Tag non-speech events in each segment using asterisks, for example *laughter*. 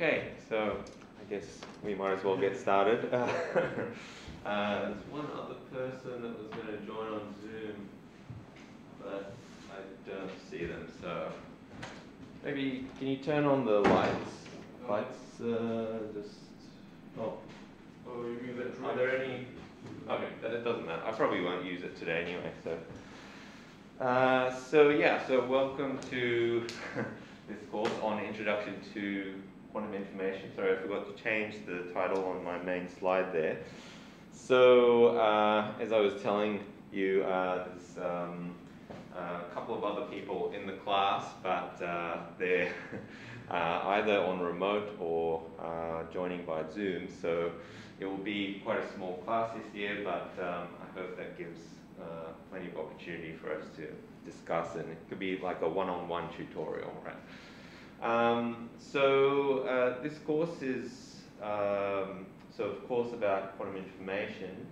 Okay, so I guess we might as well get started. *laughs* Uh, there's one other person that was going to join on Zoom, but I don't see them. So maybe can you turn on the lights? Lights, uh, just oh. Oh, you mean that Are there any? Okay, that it doesn't matter. I probably won't use it today anyway. So, uh, so yeah. So welcome to *laughs* this course on Introduction to Quantum Information. Sorry, I forgot to change the title on my main slide there. So, uh, as I was telling you, uh, there's um, a couple of other people in the class, but uh, they're *laughs* uh, either on remote or uh, joining by Zoom. So, it will be quite a small class this year, but um, I hope that gives uh, plenty of opportunity for us to discuss, and it could be like a one-on-one tutorial, right? Um, so uh, this course is um, so of course about quantum information.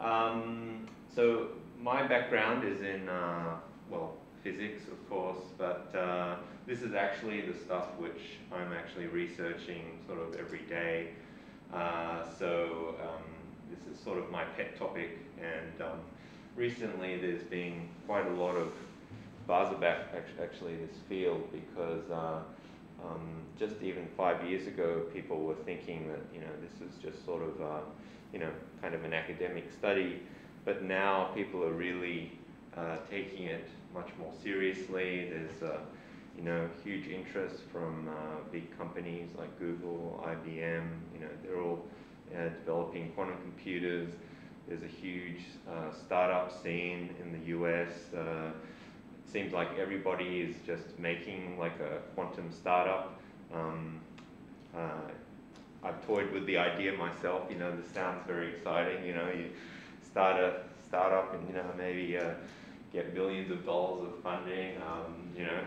Um, so my background is in uh, well physics, of course, but uh, this is actually the stuff which I'm actually researching sort of every day. Uh, so um, this is sort of my pet topic, and um, recently there's been quite a lot of buzz about actually this field because uh, um, just even five years ago, people were thinking that you know this is just sort of uh, you know kind of an academic study, but now people are really uh, taking it much more seriously. There's uh, you know huge interest from uh, big companies like Google, IBM. You know they're all developing quantum computers. There's a huge startup scene in the US seems like everybody is just making like a quantum startup. Um, uh, I've toyed with the idea myself. You know, this sounds very exciting. You know, you start a startup and you know maybe uh, get billions of dollars of funding. Um, you know,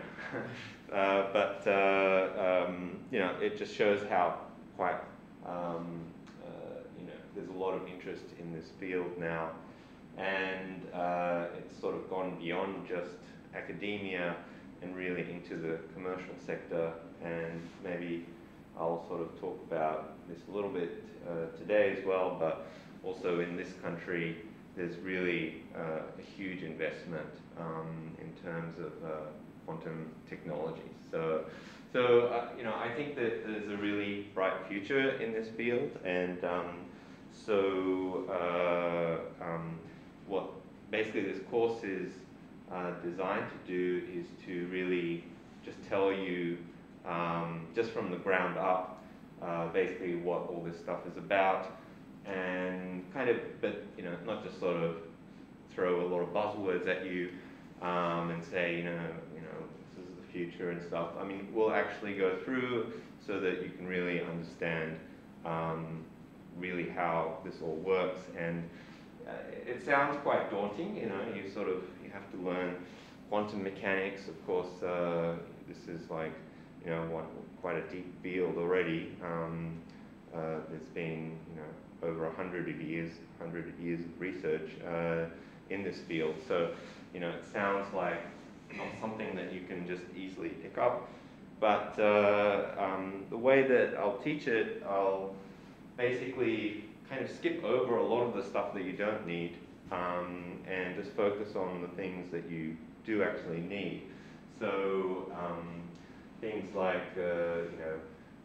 *laughs* uh, but uh, um, you know it just shows how quite um, uh, you know there's a lot of interest in this field now, and uh, it's sort of gone beyond just academia and really into the commercial sector. And maybe I'll sort of talk about this a little bit uh, today as well, but also in this country, there's really uh, a huge investment um, in terms of uh, quantum technology. So, so uh, you know, I think that there's a really bright future in this field, and um, so uh, um, what basically this course is uh, designed to do is to really just tell you, um, just from the ground up, uh, basically what all this stuff is about, and kind of, but you know, not just sort of throw a lot of buzzwords at you um, and say, you know, you know, this is the future and stuff. I mean, we'll actually go through so that you can really understand um, really how this all works and. Uh, it sounds quite daunting, you know, you sort of have to learn quantum mechanics. Of course, uh, this is like, you know, one, quite a deep field already. Um, uh, there's been, you know, over a hundred years, hundred years of research uh, in this field. So, you know, it sounds like not something that you can just easily pick up. But uh, um, the way that I'll teach it, I'll basically kind of skip over a lot of the stuff that you don't need um, and just focus on the things that you do actually need. So um, things like uh, you know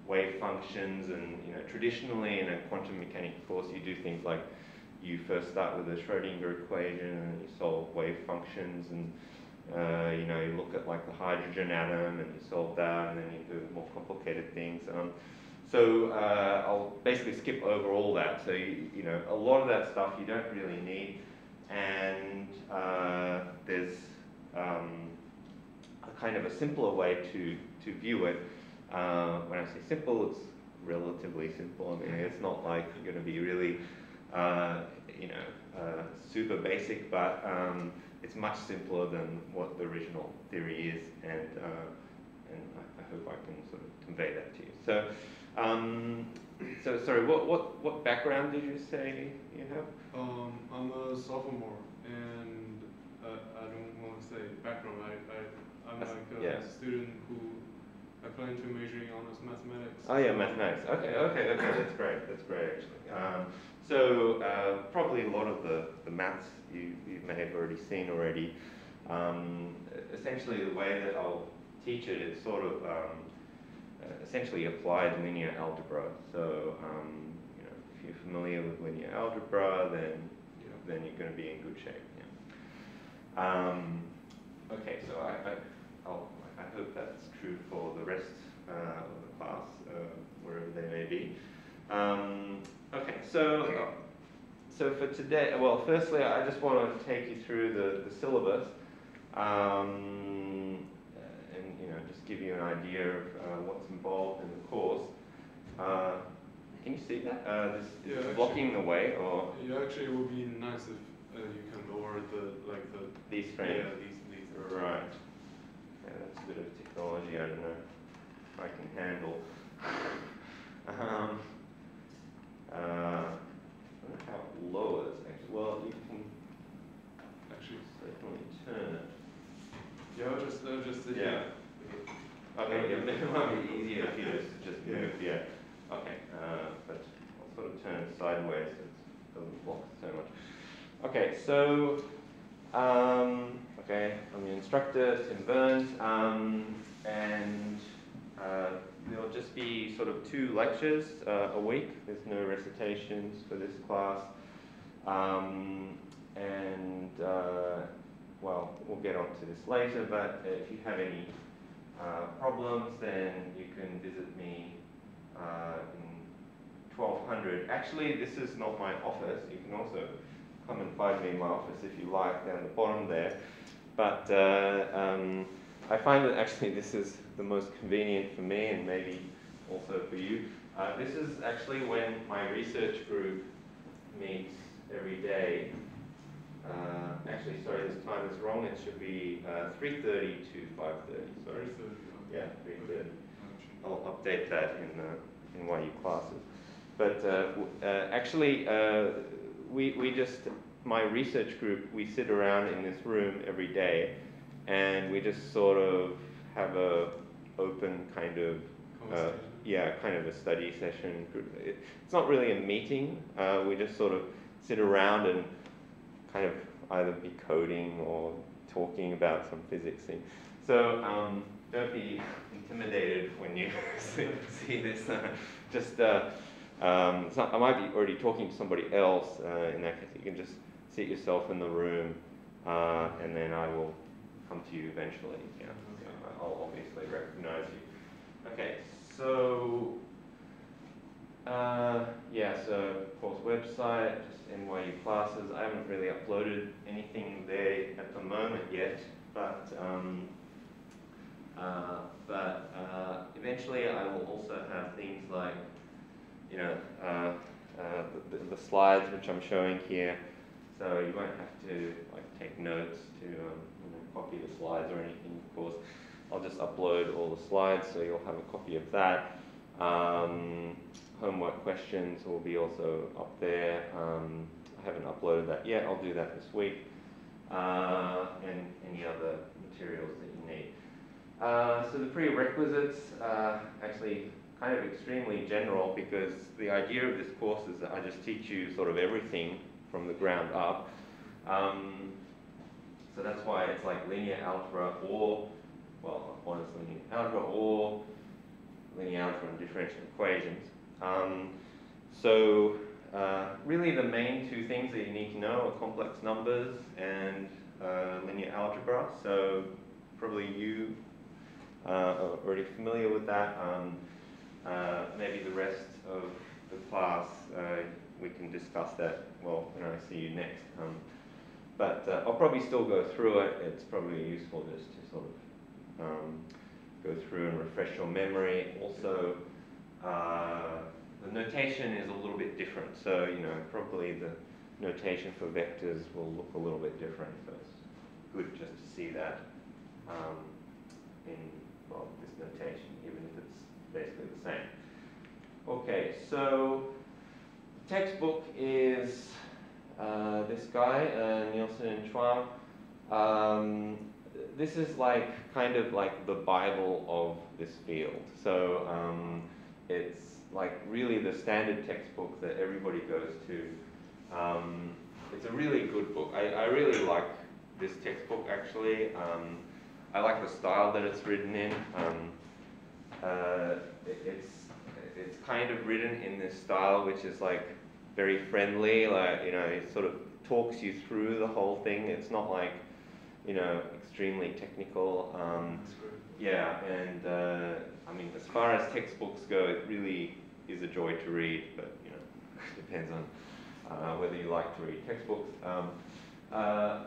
wave functions and you know traditionally in a quantum mechanics course you do things like you first start with a Schrodinger equation and you solve wave functions and uh, you know you look at like the hydrogen atom and you solve that and then you do more complicated things. Um, so uh, I'll basically skip over all that. So you, you know a lot of that stuff you don't really need and uh, there's um, a kind of a simpler way to, to view it. Uh, when I say simple, it's relatively simple. I mean, it's not like you're going to be really, uh, you know, uh, super basic, but um, it's much simpler than what the original theory is, and uh, and I, I, hope I can sort of convey that to you. So. Um, so sorry, what, what, what background did you say you have? Um, I'm a sophomore, and uh, I don't want to say background. I, I I'm like a yeah. student who I plan to majoring honors mathematics. Oh yeah, mathematics. Okay, okay, okay. That's great. That's great actually. Um, so uh, probably a lot of the, the maths you, you may have already seen already. Um, essentially, the way that I'll teach it is sort of um, essentially applied linear algebra. So um, you know, if you're familiar with linear algebra, then Yeah. then you're going to be in good shape. Yeah. Um, okay, so I, I, I'll, I hope that's true for the rest uh, of the class, uh, wherever they may be. Um, okay, so so for today, well, firstly, I just want to take you through the, the syllabus, um, you know, just give you an idea of uh, what's involved in the course. Uh, can you see that? Uh, this, Yeah, actually- blocking the way, or Yeah, actually, it would be nice if uh, you can lower the like the these frames? yeah these these. Right. Yeah, that's a bit of technology I don't know if I can handle. *laughs* um, uh, I don't know how it lowers actually. Well, you can Actually, certainly turn it. yeah, I'll just I'll just sit Yeah. Okay, yeah, *laughs* it might be easier if you just, just move, yeah. Okay, uh, but I'll sort of turn it sideways so it doesn't block so much. Okay, so, um, okay, I'm your instructor, Tim Byrnes, um, and uh, there'll just be sort of two lectures uh, a week. There's no recitations for this class. Um, and, uh, well, we'll get onto this later, but if you have any uh, problems, then you can visit me uh, in 1200. Actually, this is not my office. You can also come and find me in my office if you like, down the bottom there. But uh, um, I find that actually this is the most convenient for me and maybe also for you. Uh, this is actually when my research group meets every day. Uh, actually, sorry, this time is wrong. It should be uh, 3.30 to 5.30, sorry. Yeah, 3.30. I'll update that in the in YU classes. But uh, uh, actually, uh, we we just my research group we sit around in this room every day, and we just sort of have a open kind of uh, yeah kind of a study session. It's not really a meeting. Uh, we just sort of sit around and kind of either be coding or talking about some physics thing. So um, don't be intimidated when you *laughs* see, this. Uh, just uh, um, not, I might be already talking to somebody else. Uh, in that case, you can just sit yourself in the room, uh, and then I will come to you eventually. Yeah, Okay. so I'll obviously recognize you. Okay, so uh, yeah, so course website, just NYU classes. I haven't really uploaded anything there at the moment yet, but um, uh, but uh, eventually I will also have things like you know uh, uh, the, the slides which I'm showing here. So you won't have to like take notes to um, you know, copy the slides or anything. Of course, I'll just upload all the slides, so you'll have a copy of that. Um, homework questions will be also up there. Um, I haven't uploaded that yet. I'll do that this week. Uh, and any other materials that you need. Uh, so the prerequisites are actually kind of extremely general because the idea of this course is that I just teach you sort of everything from the ground up. Um, so that's why it's like linear algebra or, well, one is linear algebra or linear algebra and differential equations. Um, so uh, really the main two things that you need to know are complex numbers and uh, linear algebra. So probably you uh, are already familiar with that. Um, uh, maybe the rest of the class, uh, we can discuss that, well, when I see you next. Um, but uh, I'll probably still go through it. It's probably useful just to sort of um, go through and refresh your memory. Also, uh, the notation is a little bit different. So, you know, probably the notation for vectors will look a little bit different. So it's good just to see that um, in, well, this notation, even if it's basically the same. Okay, so textbook is uh, this guy, uh, Nielsen and Chuang. Um, this is like kind of like the Bible of this field. So um, it's like really the standard textbook that everybody goes to. Um, it's a really good book. I, I really like this textbook actually. Um, I like the style that it's written in. Um, uh, it, it's it's kind of written in this style which is like very friendly. Like you know, it sort of talks you through the whole thing. It's not like you know extremely technical. Um. Yeah, and uh, I mean, as far as textbooks go, it really is a joy to read, but you know, depends on uh, whether you like to read textbooks. Um, uh,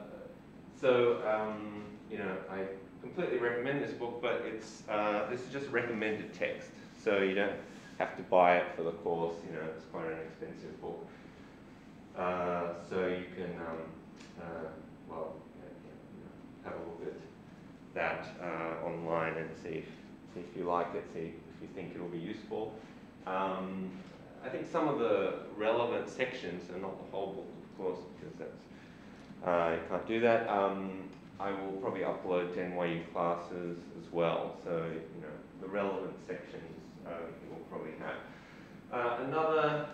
so, um, you know, I completely recommend this book, but it's uh, this is just recommended text, so you don't have to buy it for the course. You know, it's quite an expensive book. Uh, so you can, um, uh, well, yeah, know, have a look at that uh, online and see if, see if you like it, see if you think it'll be useful. Um, I think some of the relevant sections, and not the whole book, of course, because that's uh, you can't do that. Um, I will probably upload to NYU classes as well, so you know the relevant sections uh, you will probably have. Uh, another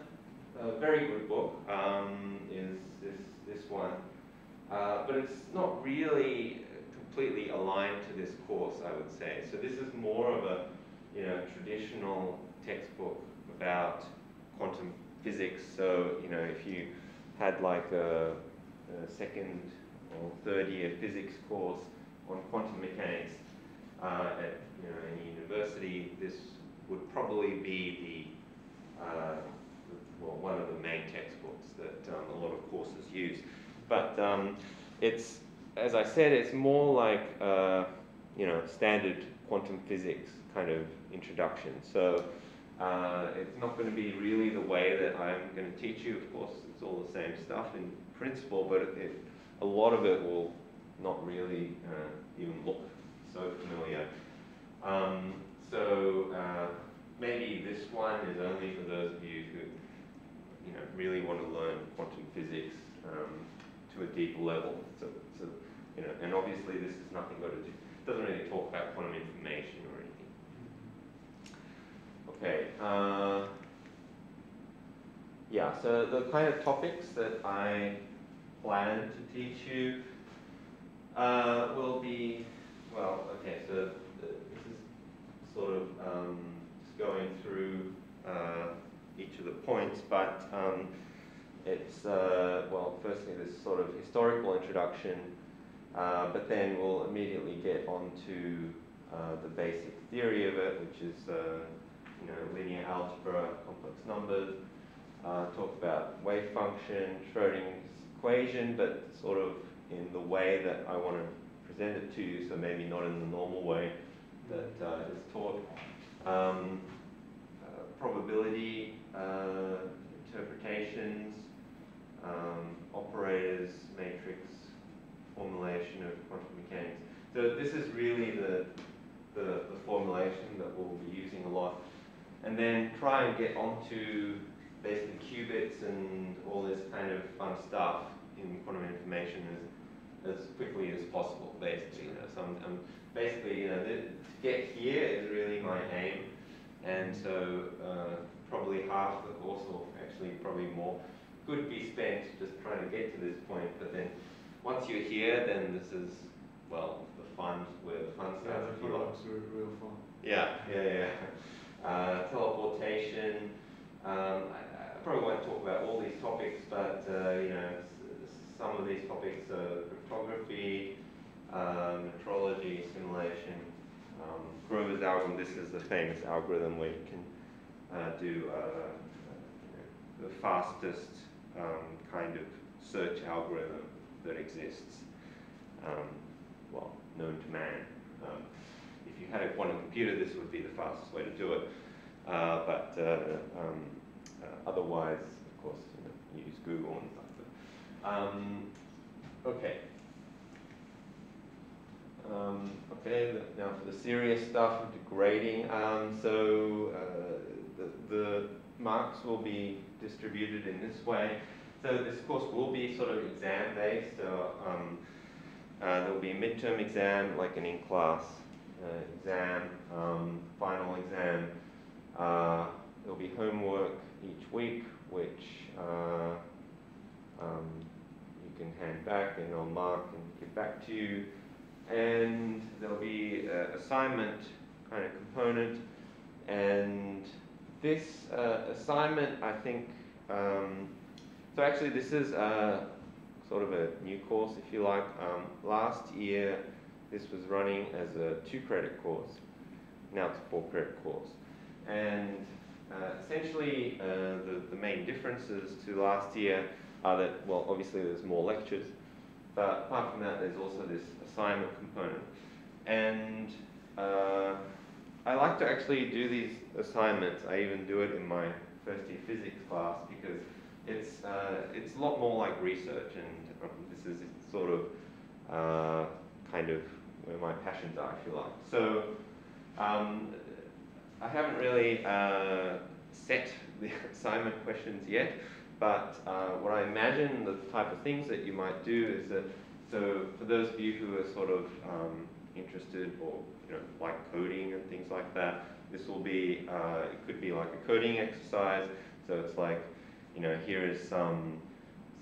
uh, very good book um, is this this one, uh, but it's not really completely aligned to this course, I would say. So this is more of a you know traditional textbook about quantum physics. So you know if you had like a, a second or third year physics course on quantum mechanics uh, at you know any university, this would probably be the uh, well, one of the main textbooks that um, a lot of courses use. But um, it's, as I said, it's more like, uh, you know, standard quantum physics kind of introduction. So uh, it's not going to be really the way that I'm going to teach you. Of course, it's all the same stuff in principle, but it, it, a lot of it will not really uh, even look so familiar. Um, so uh, maybe this one is only for those of you who you know, really want to learn quantum physics um, to a deeper level. So, you know, and obviously this is nothing got to do, doesn't really talk about quantum information or anything. Okay. Uh, yeah, so the kind of topics that I plan to teach you uh, will be, well, okay, so this is sort of um, just going through uh, each of the points, but um, it's, uh, well, firstly this sort of historical introduction, uh, but then we'll immediately get onto uh, the basic theory of it, which is, uh, you know, linear algebra, complex numbers, uh, talk about wave function, Schrodinger's equation, but sort of in the way that I want to present it to you, so maybe not in the normal way that uh, is taught. Um, probability interpretations, um, operators, matrix, formulation of quantum mechanics. So this is really the, the, the formulation that we'll be using a lot. And then try and get onto basically qubits and all this kind of fun stuff in quantum information as, as quickly as possible, basically. You know, so I'm, I'm basically, you know, to get here is really my aim. And so uh, probably half the course, or actually probably more, could be spent just trying to get to this point. But then once you're here, then this is, well, the fun, where the fun Yeah, starts. the if you like. products are real fun. Yeah, yeah, yeah. *laughs* Uh, teleportation. Um, I, I probably won't talk about all these topics, but uh, you know, some of these topics are cryptography, um, metrology, simulation, um, Grover's algorithm. This is the famous algorithm where you can uh, do uh, know, the fastest um, kind of search algorithm that exists. Um, well, known to man. Um, if you had a quantum computer, this would be the fastest way to do it. Uh, but uh, um, uh, otherwise, of course, you, know, you use Google and stuff. But, um, okay. Um, okay, now for the serious stuff of degrading. Um, so uh, the, the marks will be distributed in this way. So this course will be sort of exam based. So um, Uh, there will be a midterm exam, like an in-class uh, exam, um, final exam. Uh, there'll be homework each week, which uh, um, you can hand back and I'll mark and give back to you. And there'll be an assignment kind of component. And this uh, assignment, I think, um, so actually this is sort of a new course, if you like. Um, last year, this was running as a two credit course. Now it's a four credit course. And uh, essentially, uh, the, the main differences to last year are that, well, obviously there's more lectures, but apart from that, there's also this assignment component. And uh, I like to actually do these assignments. I even do it in my first year physics class because it's, uh, it's a lot more like research and this is sort of uh, kind of where my passions are, if you like. So um, I haven't really uh, set the *laughs* assignment questions yet, but uh, what I imagine the type of things that you might do is that, so for those of you who are sort of um, interested or you know like coding and things like that, this will be, uh, it could be like a coding exercise. So it's like, you know, here is some,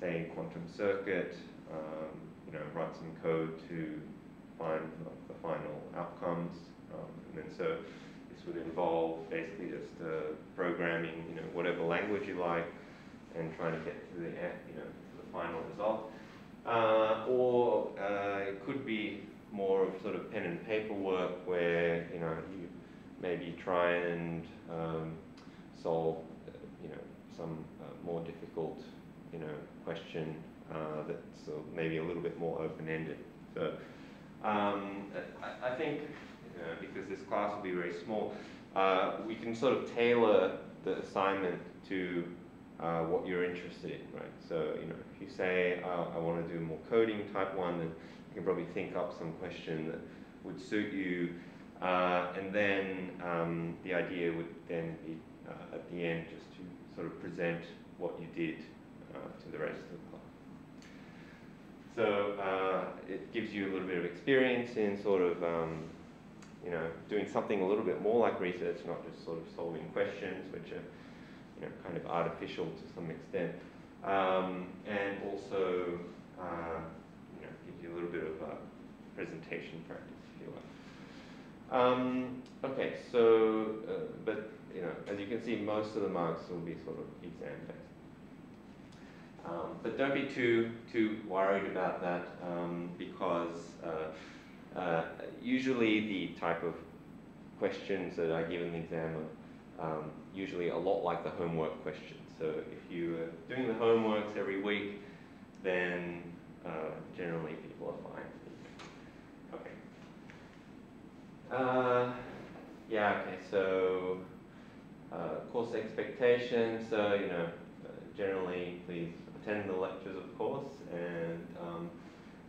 say, quantum circuit, um, you know, write some code to find the final outcomes. Um, and then so this would involve basically just uh, programming, you know, whatever language you like and trying to get to the, you know, the final result. Uh, or uh, it could be more of sort of pen and paper work where, you know, you maybe try and um, solve, uh, you know, some more difficult, you know, question uh, that's uh, maybe a little bit more open-ended. So um, I, I, think, you know, because this class will be very small, uh, we can sort of tailor the assignment to uh, what you're interested in, right? So, you know, if you say, I want to do more coding type one, then you can probably think up some question that would suit you uh, and then um, the idea would then be uh, at the end just to sort of present what you did uh, to the the class. So uh, it gives you a little bit of experience in sort of, um, you know, doing something a little bit more like research, not just sort of solving questions, which are, you know, kind of artificial to some extent. Um, and also, uh, you know, gives you a little bit of presentation practice. If you like. Um, okay, so, uh, but, you know, as you can see, most of the marks will be sort of exam-based. Um, but don't be too, too worried about that um, because uh, uh, usually the type of questions that I give in the exam are um, usually a lot like the homework questions. So if you are doing the homeworks every week, then uh, generally people are fine. Uh, yeah, okay, so uh, course expectations, so, you know, uh, generally please attend the lectures, of course, and, um,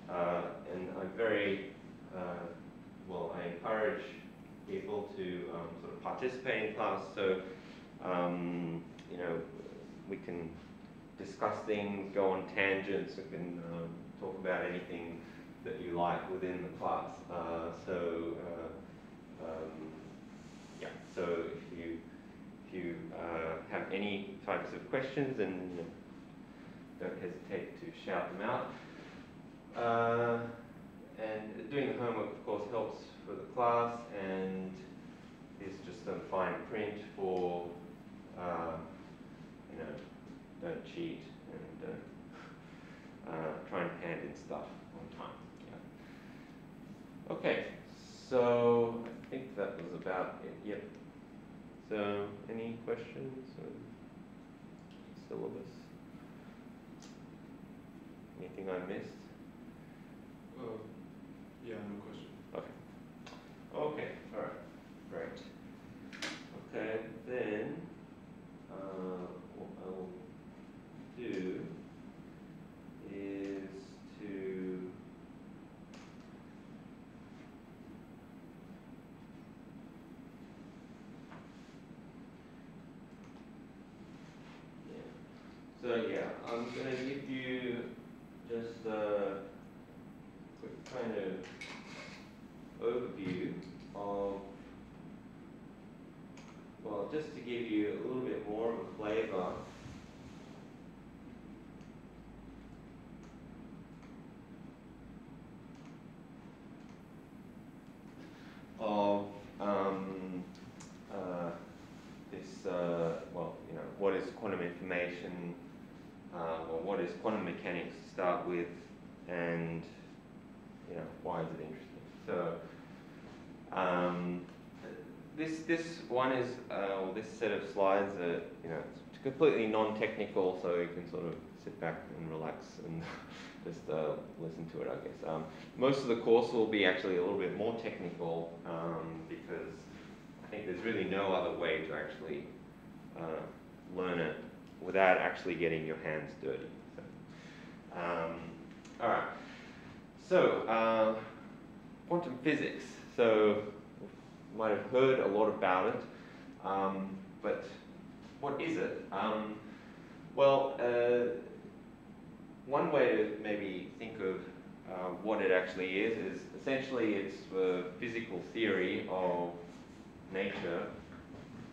uh, and I'm very, uh, well, I encourage people to um, sort of participate in class, so, um, you know, we can discuss things, go on tangents, we can um, talk about anything that you like within the class. Uh, so um, yeah, so if you, if you uh, have any types of questions, then don't hesitate to shout them out. Uh, and doing the homework, of course, helps for the class, and is just some fine print for, uh, you know, don't cheat and don't *laughs* uh, try and hand in stuff on time. Okay, so I think that was about it. Yep. So, any questions on syllabus? Anything I missed? Uh, yeah, no question. Okay. Okay, all right, great. Okay, then, uh, what I'll do is to So yeah, I'm gonna give you just a quick kind of overview of, well, just to give you a little bit more of a flavor of um, uh, this, uh, well, you know, what is quantum information, uh, or what is quantum mechanics to start with, and you know, why is it interesting? So, um, this this one is, uh, this set of slides, are, you know, it's completely non-technical, so you can sort of sit back and relax and *laughs* just uh, listen to it, I guess. Um, most of the course will be actually a little bit more technical um, because I think there's really no other way to actually uh, learn it without actually getting your hands dirty. So, um, all right. So, uh, quantum physics. So, you might have heard a lot about it, um, but what is it? Um, well, uh, one way to maybe think of uh, what it actually is is essentially it's the physical theory of nature,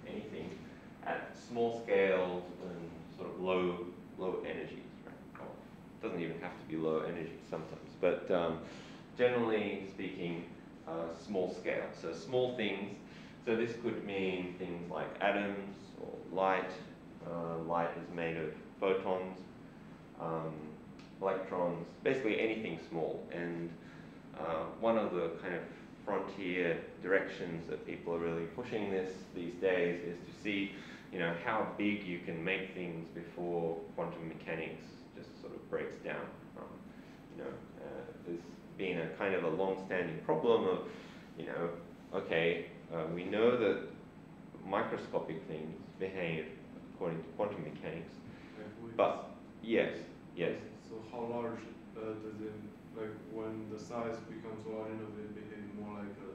anything, at small scales and sort of low low energies. Right? Well, it doesn't even have to be low energy sometimes, but um, generally speaking, uh, small scale. So small things. So this could mean things like atoms or light. Uh, light is made of photons. Um, electrons, basically anything small. And uh, one of the kind of frontier directions that people are really pushing this these days is to see, you know, how big you can make things before quantum mechanics just sort of breaks down. Um, you know, uh, there's been a kind of a long-standing problem of, you know, okay, uh, we know that microscopic things behave according to quantum mechanics, but yes, yes, So how large uh, does it, like when the size becomes large enough, it behaves more like a,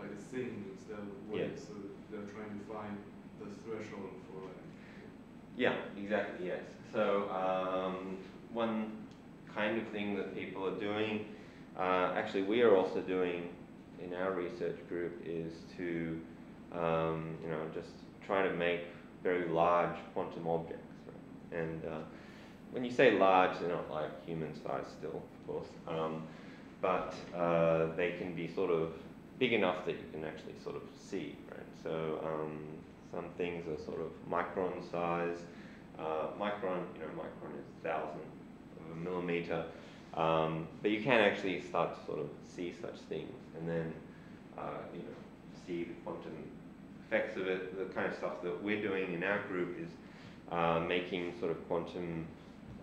like a thing instead of weight, Yes. so they're trying to find the threshold for like. Yeah, exactly, yes. So, um, one kind of thing that people are doing, uh, actually, we are also doing in our research group is to, um, you know, just try to make very large quantum objects. Right? And uh, when you say large, they're not like human size still, of course, um, but uh, they can be sort of big enough that you can actually sort of see, right? So um, some things are sort of micron size. Uh, micron, you know, micron is thousand of a millimeter, um, but you can actually start to sort of see such things, and then uh, you know see the quantum effects of it. The kind of stuff that we're doing in our group is uh, making sort of quantum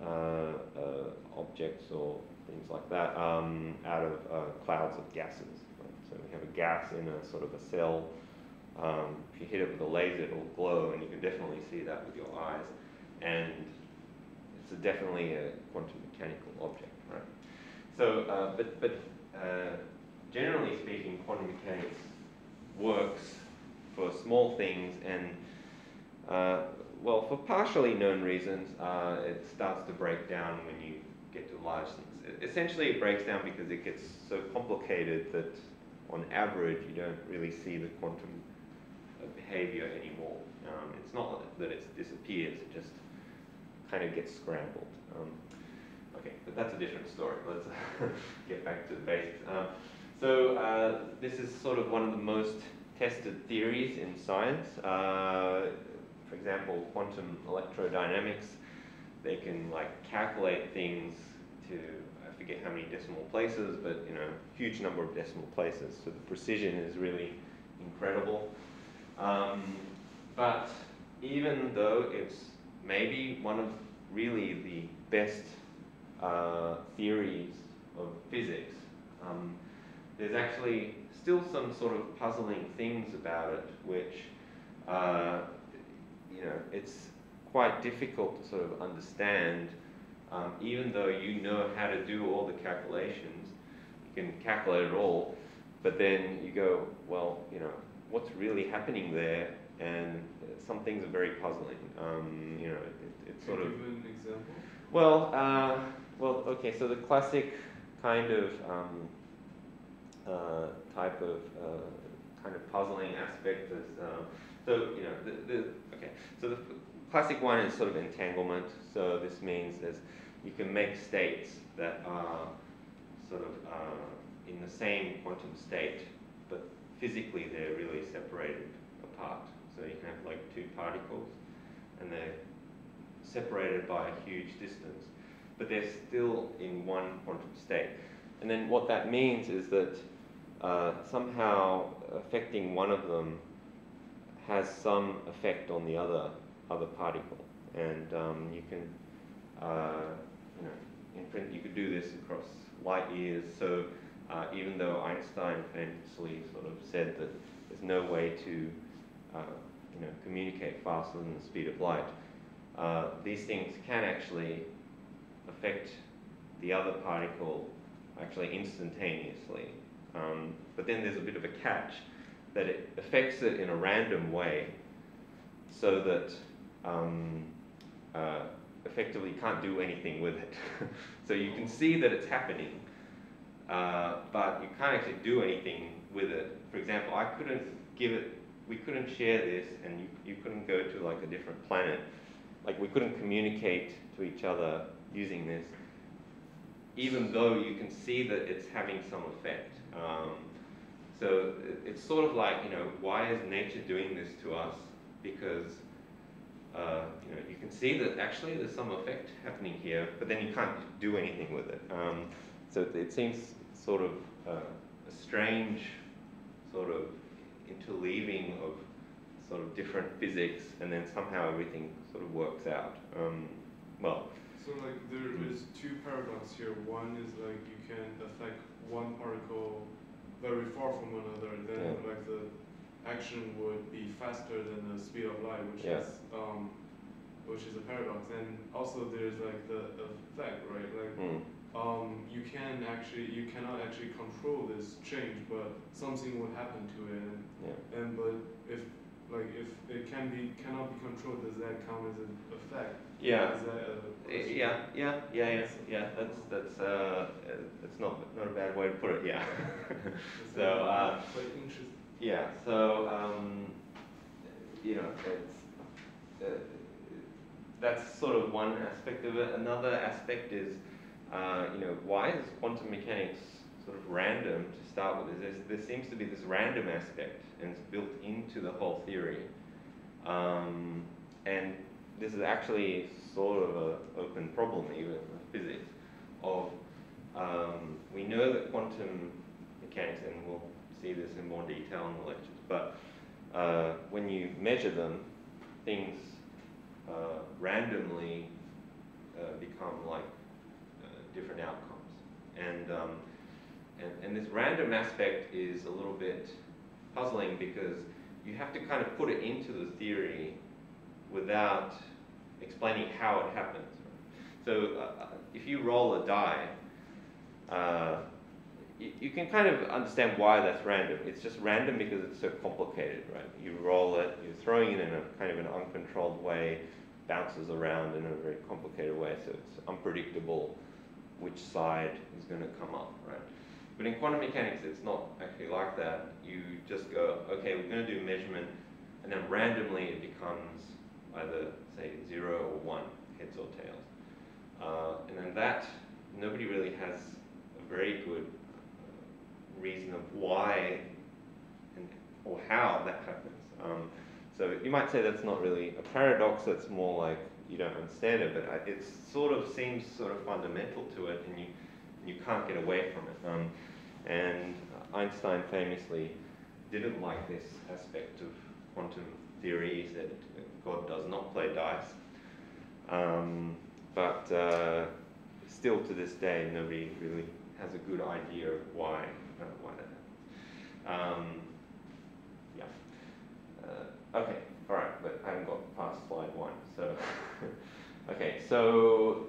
uh, uh, objects or things like that um, out of uh, clouds of gases. Right? So we have a gas in a sort of a cell. Um, if you hit it with a laser, it'll glow, and you can definitely see that with your eyes. And it's a definitely a quantum mechanical object, right? So, uh, but but uh, generally speaking, quantum mechanics works for small things and uh, well, for partially known reasons, uh, it starts to break down when you get to large things. E- Essentially, it breaks down because it gets so complicated that, on average, you don't really see the quantum behavior anymore. Um, it's not that it disappears; it just kind of gets scrambled. Um, okay, but that's a different story. Let's *laughs* get back to the basics. Um, so uh, this is sort of one of the most tested theories in science. Uh, for example, quantum electrodynamics, they can like calculate things to I forget how many decimal places, but you know, huge number of decimal places. So the precision is really incredible. Um, but even though it's maybe one of really the best uh, theories of physics, um, there's actually still some sort of puzzling things about it, which uh, you know, it's quite difficult to sort of understand, um, even though you know how to do all the calculations, you can calculate it all, but then you go, well, you know, what's really happening there? And some things are very puzzling. Um, you know, it, it's sort you of give an example? well, uh, well, okay. So the classic kind of um, uh, type of uh, kind of puzzling aspect is, um, so, you know, the, the, okay, so the classic one is sort of entanglement. So this means there's, you can make states that are sort of uh, in the same quantum state, but physically they're really separated apart. So you can have like two particles and they're separated by a huge distance, but they're still in one quantum state. And then what that means is that uh, somehow affecting one of them has some effect on the other other particle, and um, you can uh, you know in print you could do this across light years. So uh, even though Einstein famously sort of said that there's no way to uh, you know communicate faster than the speed of light, uh, these things can actually affect the other particle actually instantaneously. Um, but then there's a bit of a catch that it affects it in a random way so that um, uh, effectively you can't do anything with it. *laughs* so you can see that it's happening, uh, but you can't actually do anything with it. For example, I couldn't give it, we couldn't share this and you, you couldn't go to like a different planet. Like we couldn't communicate to each other using this, even though you can see that it's having some effect. Um, so it's sort of like, you know, why is nature doing this to us? Because, uh, you know, you can see that actually there's some effect happening here, but then you can't do anything with it. Um, so it seems sort of uh, a strange sort of interleaving of sort of different physics, and then somehow everything sort of works out. Um, well. So like there is two paradoxes here. One is like you can affect one particle very far from one another, then yeah. like the action would be faster than the speed of light, which yeah. is um, which is a paradox. And also there's like the effect, right? Like mm. Um, you can actually you cannot actually control this change, but something will happen to it. And, yeah. and but if like if it can be cannot be controlled, does that count as an effect? Yeah. yeah, yeah, yeah, yeah, yeah. That's that's uh, that's not not a bad way to put it. Yeah. *laughs* so uh, quite interesting. Yeah. So um, you know, it's uh, that's sort of one aspect of it. Another aspect is, uh, you know, why is quantum mechanics sort of random to start with? Is there seems to be this random aspect, and it's built into the whole theory. Um, and this is actually sort of an open problem even with physics of um, we know that quantum mechanics, and we'll see this in more detail in the lectures, but uh, when you measure them, things uh, randomly uh, become like different outcomes. And, um, and, and this random aspect is a little bit puzzling because you have to kind of put it into the theory without explaining how it happens. So uh, if you roll a die, uh, you, you, can kind of understand why that's random. It's just random because it's so complicated, right? You roll it, you're throwing it in a kind of an uncontrolled way, bounces around in a very complicated way, so it's unpredictable which side is going to come up, right? But in quantum mechanics, it's not actually like that. You just go, okay, we're going to do measurement, and then randomly it becomes either say zero or one, heads or tails. Uh, and then that, nobody really has a very good uh, reason of why and, or how that happens. Um, so you might say that's not really a paradox, that's more like you don't understand it, but it sort of seems sort of fundamental to it and you, you can't get away from it. Um, and Einstein famously didn't like this aspect of quantum theory. He said God does not play dice. Um, but uh, still to this day, nobody really has a good idea of why, uh, why that. Um, yeah. Uh, okay, all right, but I haven't got past slide one. So, *laughs* okay, so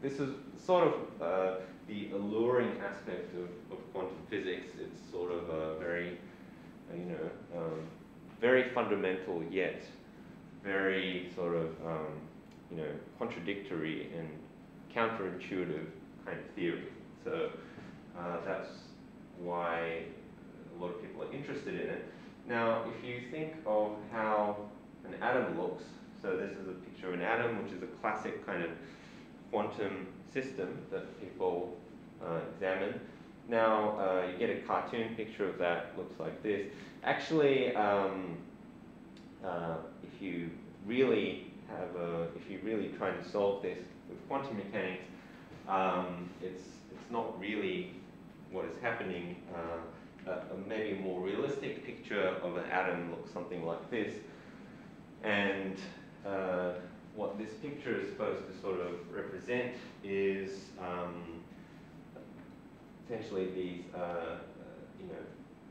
this is sort of uh, the alluring aspect of, of quantum physics. It's sort of a very, you know, um, very fundamental yet very sort of, um, you know, contradictory and counterintuitive kind of theory. So Uh, that's why a lot of people are interested in it. Now, if you think of how an atom looks, so this is a picture of an atom, which is a classic kind of quantum system that people uh, examine. Now, uh, you get a cartoon picture of that, looks like this. Actually, um, uh, if you really have a, if you really try to solve this with quantum mechanics, um, it's, it's not really what is happening. Uh, a, a maybe more realistic picture of an atom looks something like this. And uh, what this picture is supposed to sort of represent is um, essentially these, uh, uh, you know,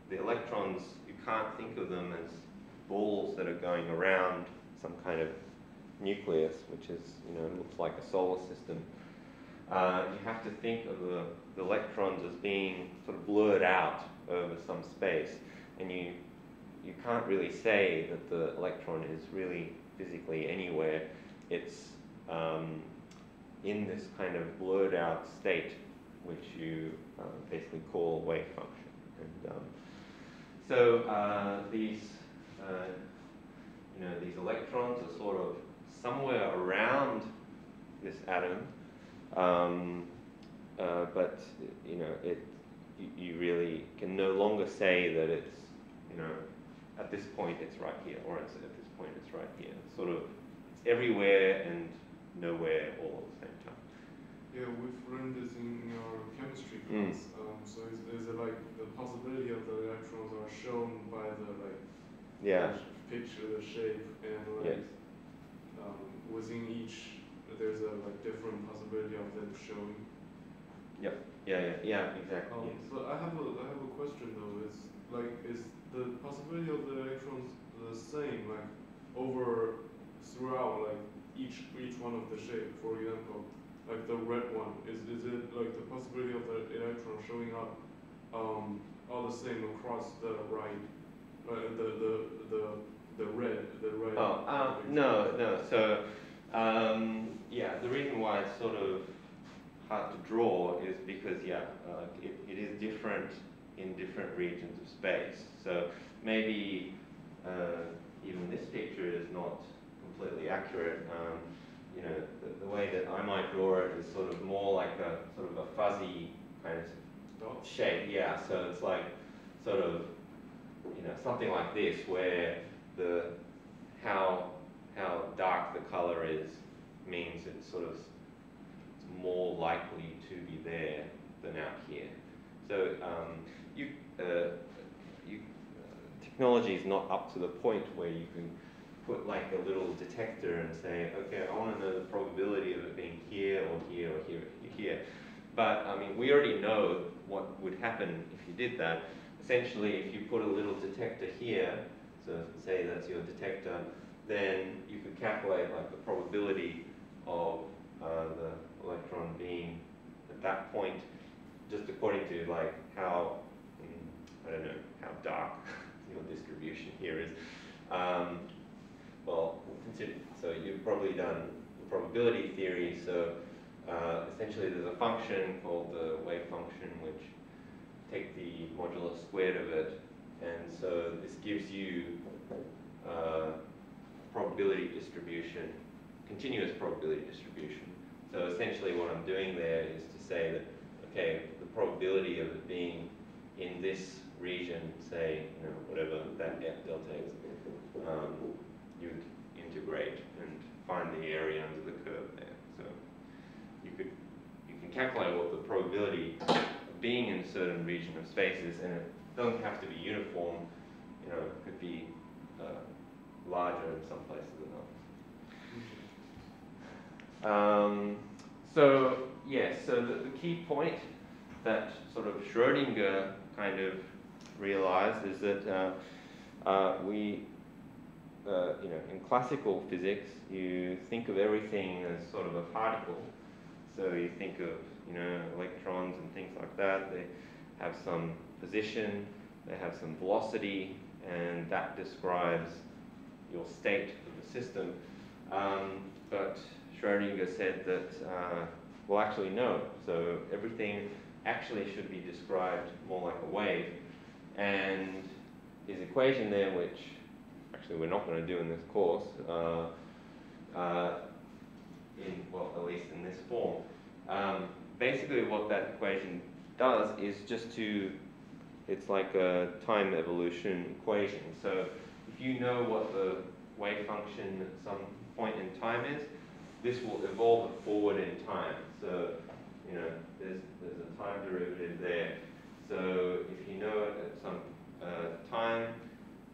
the electrons, you can't think of them as balls that are going around some kind of nucleus, which is, you know, looks like a solar system. Uh, you have to think of the, the, electrons as being sort of blurred out over some space, and you you can't really say that the electron is really physically anywhere. It's um, in this kind of blurred out state, which you uh, basically call wave function. And um, so uh, these, uh, you know, these electrons are sort of somewhere around this atom, um, uh, but you know, it you, you really can no longer say that it's, you know, at this point it's right here, or at this point it's right here. Sort of, it's everywhere and nowhere all at the same time. Yeah, we've learned this in our chemistry Mm. class. Um, so is, is it like the possibility of the electrons are shown by the like Yeah. picture, the shape, and Yes. like um, within each there's a like different possibility of them showing. Yep. Yeah, yeah, yeah, exactly. Um, yes. so I have a I have a question though. Is like is the possibility of the electrons the same like over throughout like each each one of the shape? For example, like the red one is is it like the possibility of the electron showing up um, all the same across the right, uh, the the the the red the red. Oh, um, no, no. So, um, yeah, the reason why it's sort of hard to draw is because, yeah, uh, it, it is different in different regions of space. So maybe uh, even this picture is not completely accurate. Um, you know, the, the way that I might draw it is sort of more like a sort of a fuzzy kind of shape, yeah. So it's like sort of, you know, something like this where the how how dark the color is means it's sort of it's more likely to be there than out here. So um, uh, you uh, technology is not up to the point where you can put like a little detector and say, okay, I want to know the probability of it being here or here or here or here. But I mean, we already know what would happen if you did that. Essentially, if you put a little detector here, so say that's your detector, then you could calculate like the probability of uh, the electron being at that point, just according to like how, I don't know, how dark *laughs* your distribution here is. Um, well, consider, so you've probably done the probability theory, so uh, essentially there's a function called the wave function which take the modulus squared of it, and so this gives you uh, probability distribution, continuous probability distribution. So essentially what I'm doing there is to say that, okay, the probability of it being in this region, say, you know, whatever that delta is, um, you'd integrate and find the area under the curve there. So you could, you can calculate what the probability of being in a certain region of space is, and it doesn't have to be uniform, you know, it could be uh, larger in some places than others. Um, so, yes, so the, the key point that sort of Schrodinger kind of realized is that uh, uh, we, uh, you know, in classical physics, you think of everything as sort of a particle. So you think of, you know, electrons and things like that. They have some position, they have some velocity, and that describes your state of the system. Um, but Schrodinger said that, uh, well, actually, no. So everything actually should be described more like a wave. And his equation there, which actually we're not going to do in this course, uh, uh, in, well, at least in this form, um, basically what that equation does is just to, it's like a time evolution equation. So if you know what the wave function at some point in time is, this will evolve forward in time. So, you know, there's, there's a time derivative there. So if you know it at some uh, time,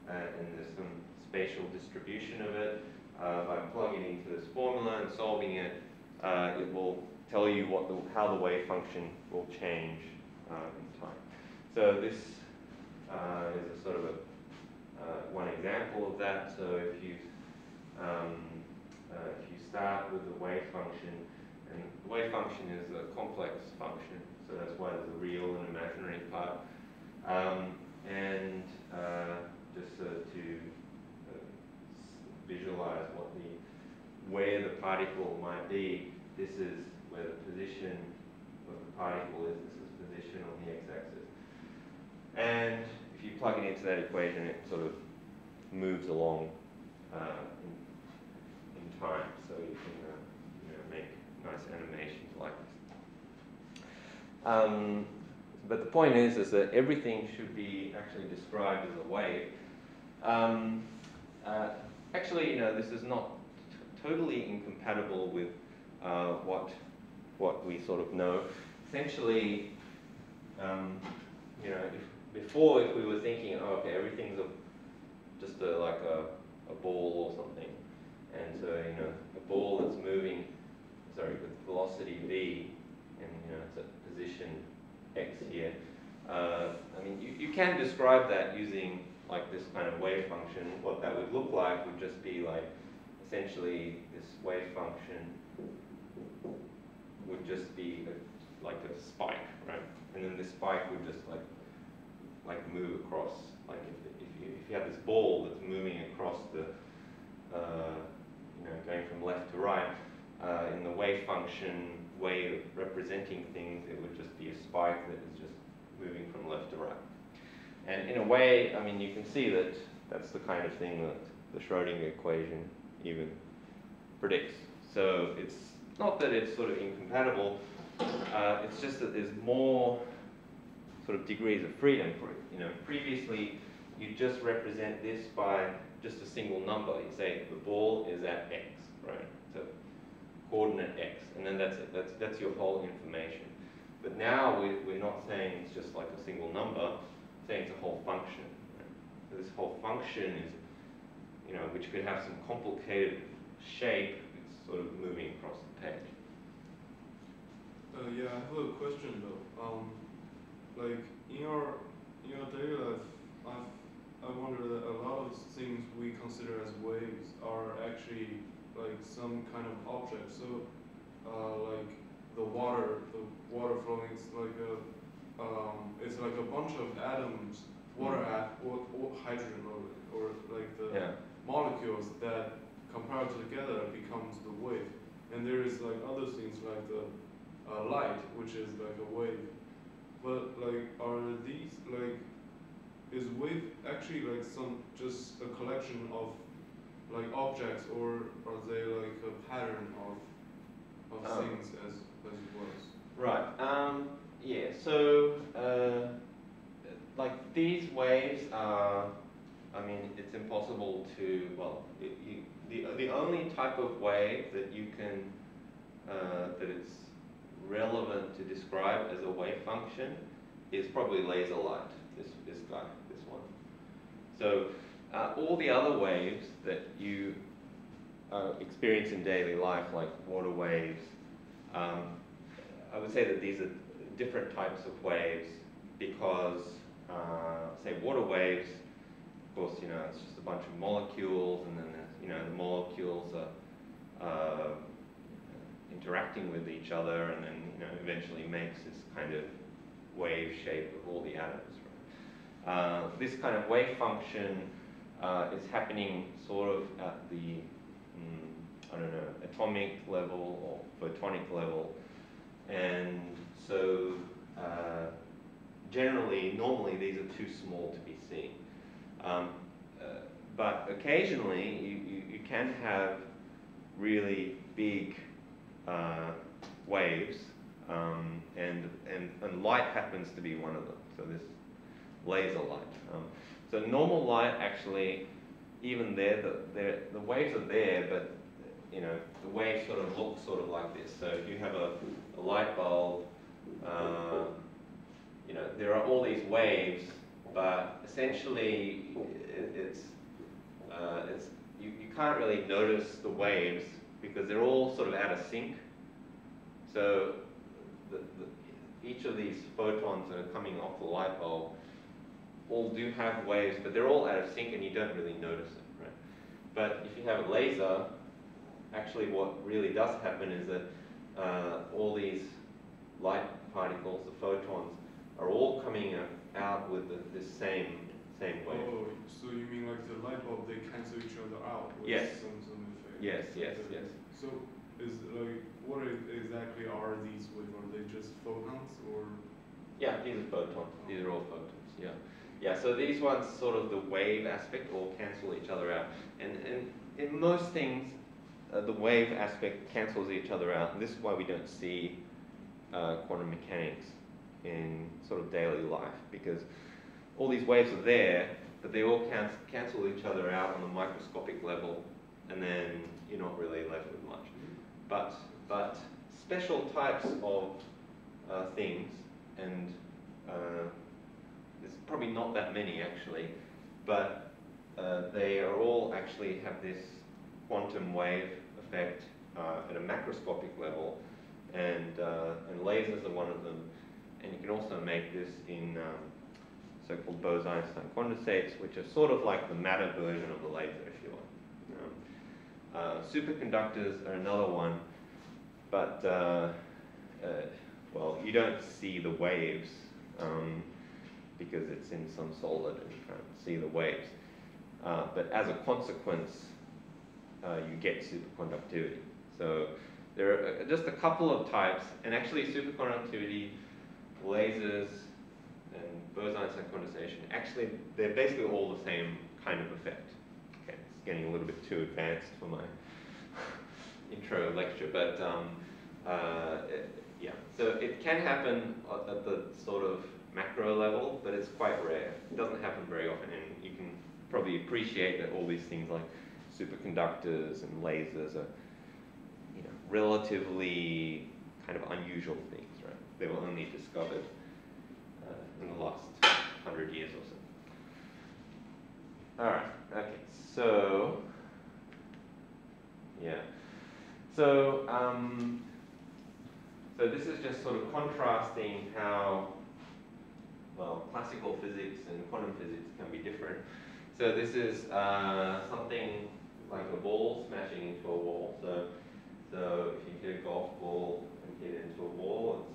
uh, and there's some spatial distribution of it, uh, by plugging into this formula and solving it, uh, it will tell you what the, how the wave function will change uh, in time. So this uh, is a sort of a, uh, one example of that. So if you um, if you start with the wave function, and the wave function is a complex function, so that's why there's a real and imaginary part. Um, and uh, just uh, to uh, visualize what the where the particle might be, this is where the position of the particle is. This is position on the x-axis. And if you plug it into that equation, it sort of moves along uh, in, in, time. So you can uh, you know, make nice animations like this. Um, but the point is, is that everything should be actually described as a wave. Um, uh, actually, you know, this is not totally incompatible with uh, what what we sort of know. Essentially, um, you know, if, before if we were thinking, oh, okay, everything's a, just a, like a, a ball or something, and so you know, a ball that's moving, sorry, with velocity v, and you know, it's at position x here. Uh, I mean, you, you can describe that using like this kind of wave function. What that would look like would just be like essentially this wave function would just be a, like a spike, right? And then this spike would just like like move across. Like if, if you if you have this ball that's moving across the uh, you know going from left to right uh, in the wave function way of representing things, it would just be a spike that is just moving from left to right. And in a way, I mean, you can see that that's the kind of thing that the Schrodinger equation even predicts. So it's not that it's sort of incompatible, uh, it's just that there's more sort of degrees of freedom for it. You know, previously you just represent this by just a single number. You say the ball is at x, right? Coordinate x, and then that's it. That's, that's your whole information. But now we're, we're not saying it's just like a single number, we're saying it's a whole function. Right? So this whole function is, you know, which could have some complicated shape, it's sort of moving across the page. Uh, yeah, I have a question though. Um, like in your in your daily life, I've I wonder that a lot of things we consider as waves are actually like some kind of object. So, uh, like the water, the water flowing, it's like a, um, it's like a bunch of atoms, water Mhm. at or, or hydrogen or, or like the Yeah. molecules that compared together becomes the wave. And there is like other things like the uh, light, which is like a wave. But like, are these like, is wave actually like some just a collection of like objects, or are they like a pattern of of Oh. things as as it was? Right. Um, yeah. So, uh, like these waves are, I mean, it's impossible to. Well, it, you, the the only type of wave that you can uh, that it's relevant to describe as a wave function is probably laser light. This this guy, this one. So. Uh, all the other waves that you uh, experience in daily life, like water waves, um, I would say that these are different types of waves because, uh, say, water waves, of course, you know, it's just a bunch of molecules, and then, you know, the molecules are uh, interacting with each other, and then, you know, eventually makes this kind of wave shape of all the atoms. Right? Uh, this kind of wave function uh, is happening sort of at the, mm, I don't know, atomic level or photonic level. And so uh, generally, normally these are too small to be seen. Um, uh, but occasionally you, you, you, can have really big uh, waves um, and, and, and light happens to be one of them. So this laser light. Um, so normal light actually, even there, the, the waves are there, but you know, the waves sort of look sort of like this. So if you have a, a light bulb, uh, you know, there are all these waves, but essentially it, it's, uh, it's you, you can't really notice the waves because they're all sort of out of sync. So the, the, each of these photons that are coming off the light bulb all do have waves, but they're all out of sync and you don't really notice it, right? But if you have a laser, actually what really does happen is that uh, all these light particles, the photons, are all coming out with the, the same same wave. Oh, so you mean like the light bulb, they cancel each other out with yes. some, some effect? Yes, yes, yes. So is like, what exactly are these waves? Are they just photons or? Yeah, these are photons. These are all photons, yeah. Yeah, so these ones sort of the wave aspect all cancel each other out. And, and in most things, uh, the wave aspect cancels each other out. And this is why we don't see uh, quantum mechanics in sort of daily life because all these waves are there, but they all can cancel each other out on the microscopic level, and then you're not really left with much. But, but special types of uh, things, and uh, there's probably not that many actually, but uh, they are all actually have this quantum wave effect uh, at a macroscopic level, and, uh, and lasers are one of them. And you can also make this in um, so-called Bose-Einstein condensates, which are sort of like the matter version of the laser, if you want. Um, uh, superconductors are another one, but uh, uh, well, you don't see the waves um, because it's in some solid and you can't see the waves. Uh, but as a consequence, uh, you get superconductivity. So there are just a couple of types, and actually superconductivity, lasers, and Bose-Einstein condensation, actually they're basically all the same kind of effect. Okay, it's getting a little bit too advanced for my *laughs* intro lecture, but um, uh, it, yeah, so it can happen at the sort of macro level, but it's quite rare. It doesn't happen very often, and you can probably appreciate that all these things like superconductors and lasers are, you know, relatively kind of unusual things, right? They were only discovered uh, in the last hundred years or so. All right. Okay. So, yeah. So, um, so this is just sort of contrasting how, well, classical physics and quantum physics can be different. So this is uh, something like a ball smashing into a wall. So, so if you hit a golf ball and hit it into a wall,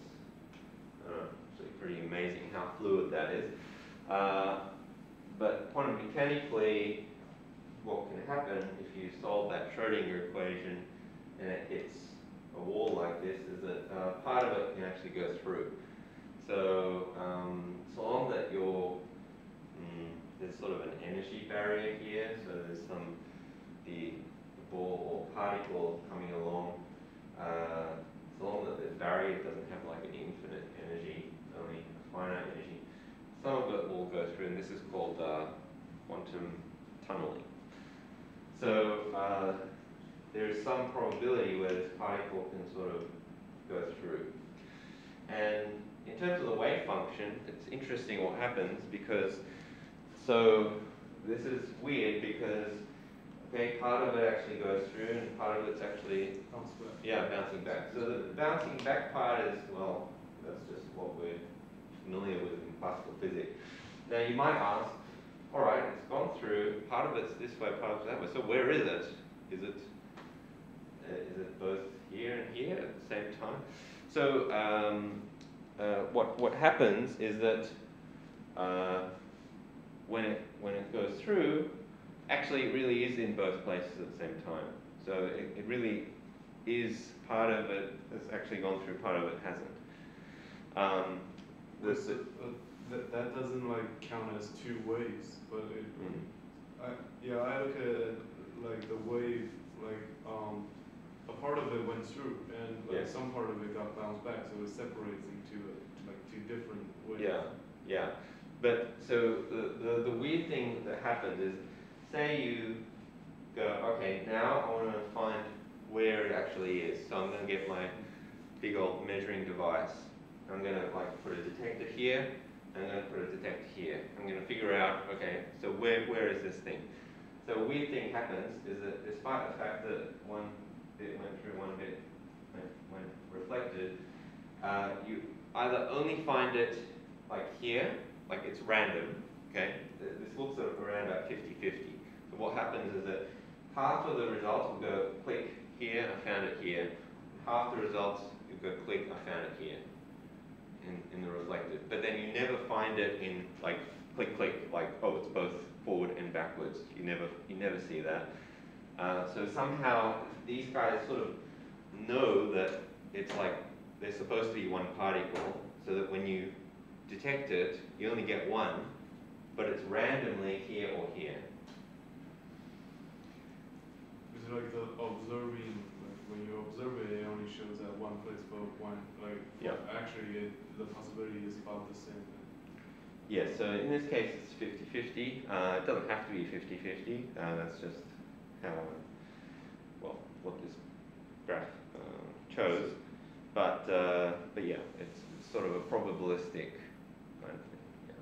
it's uh, actually pretty amazing how fluid that is. Uh, but quantum mechanically, what can happen if you solve that Schrodinger equation and it hits a wall like this is that uh, part of it can actually go through. So, um, so long that you're, mm, there's sort of an energy barrier here, so there's some the, the ball or particle coming along, uh, so long that the barrier doesn't have like an infinite energy, only a finite energy, some of it will go through, and this is called uh, quantum tunneling. So uh, there is some probability where this particle can sort of go through. And in terms of the wave function, it's interesting what happens because, so this is weird because Okay, part of it actually goes through and part of it's actually yeah, bouncing back. So the bouncing back part is, well, that's just what we're familiar with in classical physics. Now you might ask, all right, it's gone through, part of it's this way, part of it's that way, so where is it? Is it, uh, is it both here and here at the same time? So um, uh, what, what happens is that uh, when, it, when it goes through, actually it really is in both places at the same time. So it, it really is part of it has actually gone through, part of it hasn't. Um, This, that, that doesn't like count as two waves, but it, mm, I, yeah, I look at it like the wave, like, um, a part of it went through and like Yes. some part of it got bounced back, so it separates into uh, like two different waves. Yeah, yeah. But so the, the, the weird thing that happens is, say you go, okay, now I want to find where it actually is. So I'm going to get my big old measuring device. I'm going to like put a detector here. and I'm going to put a detector here. I'm going to figure out, okay, so where, where is this thing? So a weird thing happens is that despite the fact that one bit went through, one bit went, went reflected, uh, you either only find it like here, like it's random, okay? This looks around about 50-50. So what happens is that half of the results will go click here, I found it here. Half the results you go click, I found it here in, in the reflected. But then you never find it in like click click, like oh it's both forward and backwards. You never you never see that. Uh, so somehow these guys sort of know that it's like they're supposed to be one particle, so that when you detect it, you only get one, but it's randomly here or here. It's like the observing, like when you observe it, it only shows that one place, but one, like, Yeah. actually, it, the possibility is about the same. Yes, so in this case it's 50-50. Uh, it doesn't have to be 50-50. Uh, that's just well, what this graph chose. But, uh, but yeah, it's, it's sort of a probabilistic kind of thing. Yeah.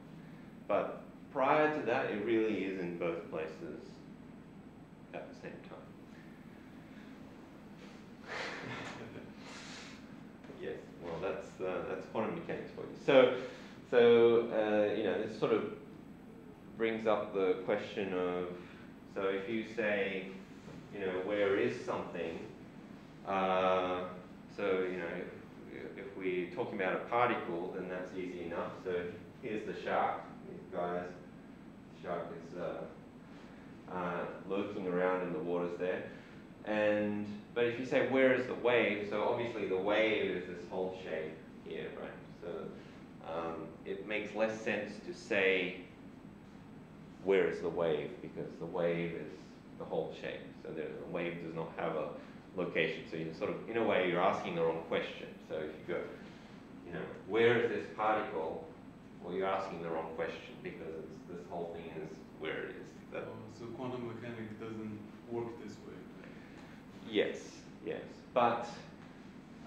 But prior to that, it really is in both places at the same time. *laughs* Yes, well, that's, uh, that's quantum mechanics for you. So, so uh, you know, this sort of brings up the question of, so if you say, you know, where is something, uh, so, you know, if, we're talking about a particle, then that's easy enough. So here's the shark, guys, the shark is uh, uh, lurking around in the waters there. And but if you say where is the wave, so obviously the wave is this whole shape here, right? So um, it makes less sense to say where is the wave because the wave is the whole shape. So the wave does not have a location. So you sort of, in a way, you're asking the wrong question. So if you go, you know, where is this particle? Well, you're asking the wrong question because it's, this whole thing is where it is. That, Oh, so quantum mechanics doesn't work this way. Yes, yes, but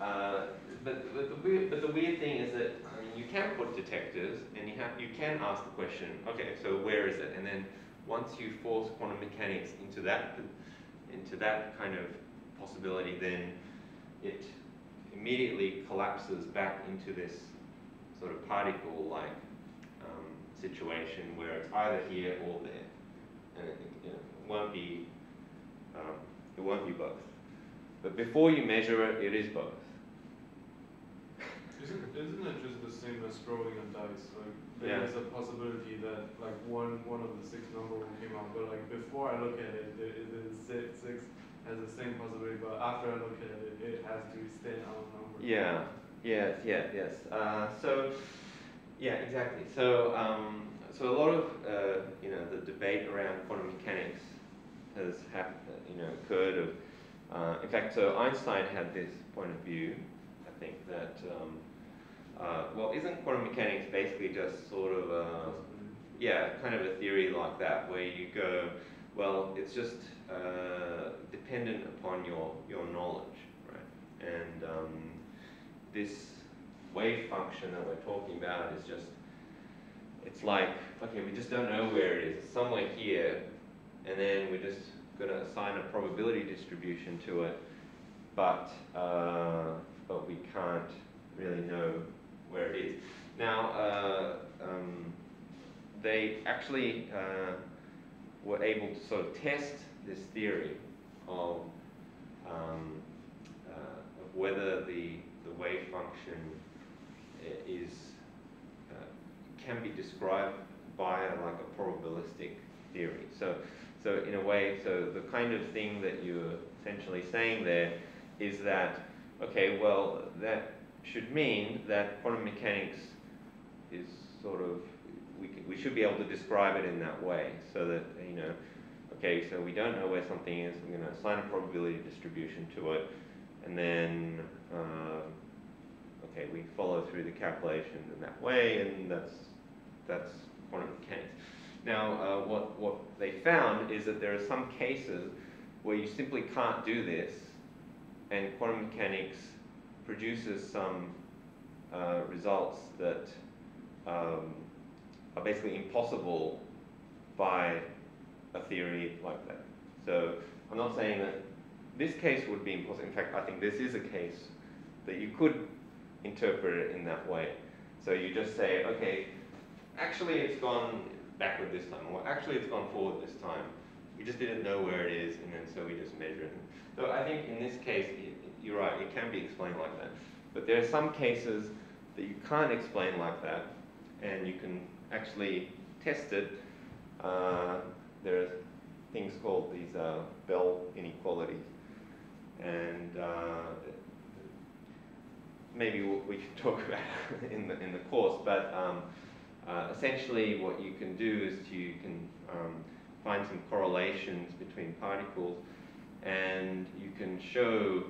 uh, but but the weird but the weird thing is that I mean you can put detectors and you have you can ask the question okay so where is it and then once you force quantum mechanics into that into that kind of possibility then it immediately collapses back into this sort of particle like um, situation where it's either here or there and it, you know, it won't be um, it won't be both. But before you measure it, it is both. Isn't, isn't it just the same as throwing a dice? Like, there is a possibility that like one, one of the six number will come out, but like before I look at it, it, six, six has the same possibility, but after I look at it, it has to stand on number. Yeah, yes, yeah, yes. Uh, so, yeah, exactly. So, um, so a lot of, uh, you know, the debate around quantum mechanics has hap- you know, occurred of, uh, in fact, so Einstein had this point of view, I think, that, um, uh, well, isn't quantum mechanics basically just sort of a, yeah, kind of a theory like that where you go, well, it's just uh, dependent upon your, your knowledge, right? And um, this wave function that we're talking about is just, it's like, okay, we just don't know where it is. It's somewhere here, and then we're just going to assign a probability distribution to it, but, uh, but we can't really know where it is. Now, uh, um, they actually uh, were able to sort of test this theory of, um, uh, of whether the, the wave function is uh, can be described by like a probabilistic theory. So, so in a way, so the kind of thing that you're essentially saying there is that okay, well that should mean that quantum mechanics is sort of, we, can, we should be able to describe it in that way so that, you know, okay, so we don't know where something is, we're going to assign a probability distribution to it, and then, uh, okay, we follow through the calculation in that way, and that's, that's quantum mechanics. Now, uh, what, what they found is that there are some cases where you simply can't do this, and quantum mechanics produces some uh, results that um, are basically impossible by a theory like that. So I'm not saying that this case would be impossible. In fact, I think this is a case that you could interpret it in that way. So you just say, okay, actually it's gone backward this time, or actually it's gone forward this time. We just didn't know where it is, and then so we just measure it. So I think in this case, you're right, it can be explained like that. But there are some cases that you can't explain like that, and you can actually test it. Uh, there are things called these uh, Bell inequalities, and uh, maybe we can *laughs* talk about in the in the course. But um, uh, essentially, what you can do is you can um, find some correlations between particles, and you can show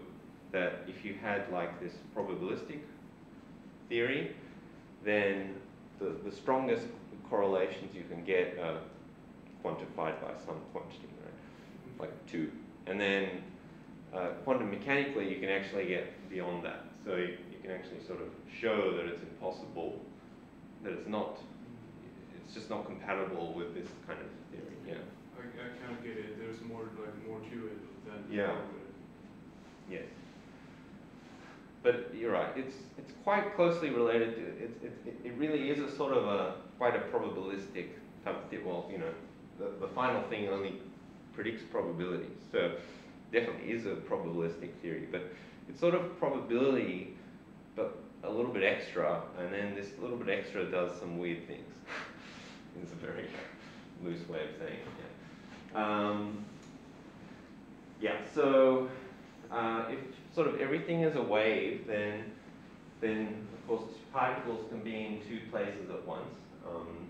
that if you had like this probabilistic theory, then the, the strongest correlations you can get are quantified by some quantity, right? Like two. And then uh, quantum mechanically, you can actually get beyond that. So you, you can actually sort of show that it's impossible, that it's not, it's just not compatible with this kind of theory, yeah. I, I kind of get it. There's more like more to it than Yeah. Yes. But you're right, it's, it's quite closely related to, it, it really is a sort of a, quite a probabilistic type of thing. Well, you know, the, the final thing only predicts probability. So definitely is a probabilistic theory, but it's sort of probability, but a little bit extra, and then this little bit extra does some weird things. *laughs* it's a very loose way of saying it. Yeah. Um, yeah. So uh, if sort of everything is a wave, then then of course particles can be in two places at once. Um,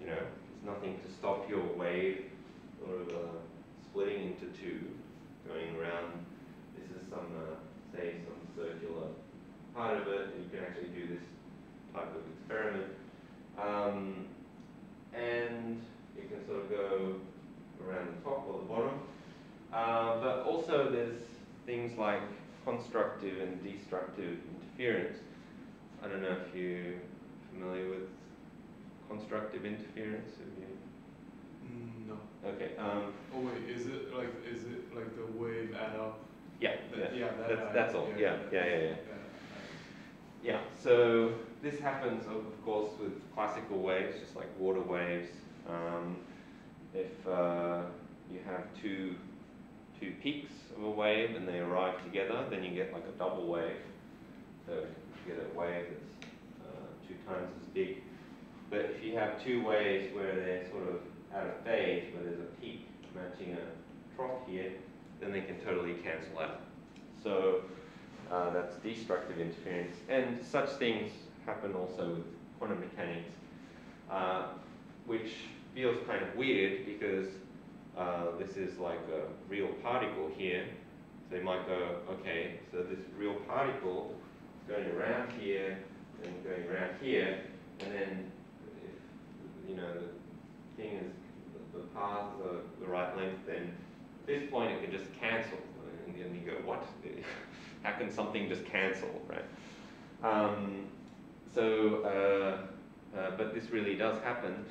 you know, there's nothing to stop your wave sort of uh, splitting into two, going around. This is some, uh, say, some circular part of it, you can actually do this type of experiment. Um, and you can sort of go around the top or the bottom. Uh, but also there's things like constructive and destructive interference. I don't know if you're familiar with constructive interference. Have you? No. Okay. Um, Oh wait, is it like is it like the wave add up? yeah. That- yeah. yeah, that that's that's all. yeah, Yeah. Yeah. Yeah. Yeah. Yeah. Yeah, so this happens, of course, with classical waves, just like water waves. Um, if uh, you have two, two peaks of a wave and they arrive together, then you get like a double wave. So you get a wave that's uh, two times as big. But if you have two waves where they're sort of out of phase, where there's a peak matching a trough here, then they can totally cancel out. So uh, that's destructive interference. And such things happen also with quantum mechanics, uh, which feels kind of weird because uh, this is like a real particle here. So you might go, okay, so this real particle is going around here and going around here, and then if, you know, the thing is, the, paths are the right length, then at this point it can just cancel. And then you go, what? *laughs* How can something just cancel, right? Um, so, uh, uh, but this really does happen.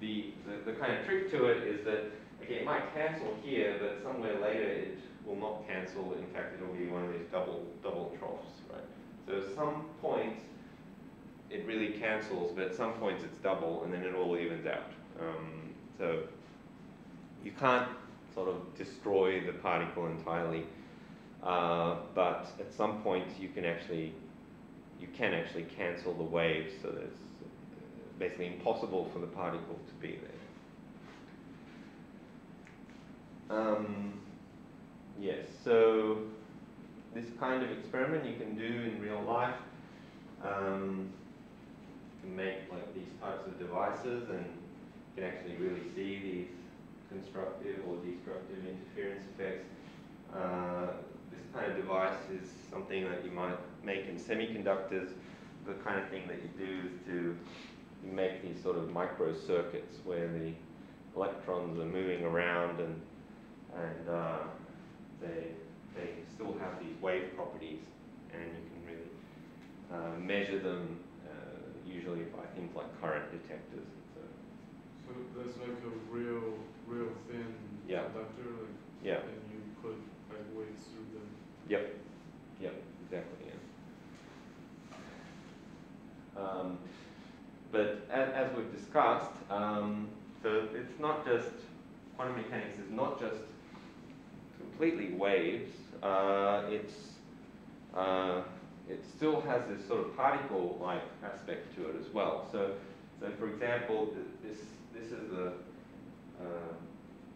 The, the, the kind of trick to it is that, okay, it might cancel here, but somewhere later it will not cancel. In fact, it'll be one of these double, double troughs, right? So at some points, it really cancels, but at some points it's double, and then it all evens out. Um, so you can't sort of destroy the particle entirely. Uh, but at some point you can actually you can actually cancel the waves so that it's basically impossible for the particle to be there. Um, yes, so this kind of experiment you can do in real life. Um, can make like these types of devices and you can actually really see these constructive or destructive interference effects. Uh, this kind of device is something that you might make in semiconductors. The kind of thing that you do is to you make these sort of micro circuits where the electrons are moving around and and uh, they they still have these wave properties and you can really uh, measure them uh, usually by things like current detectors. So, So that's like a real, real thin Yeah. conductor, like, yeah. and you put like waves through them. Yep, yep, exactly, yeah. Um, but as, as we've discussed, um, so it's not just, quantum mechanics is not just completely waves, uh, it's, uh, it still has this sort of particle-like aspect to it as well. So, so for example, this, this is a, uh,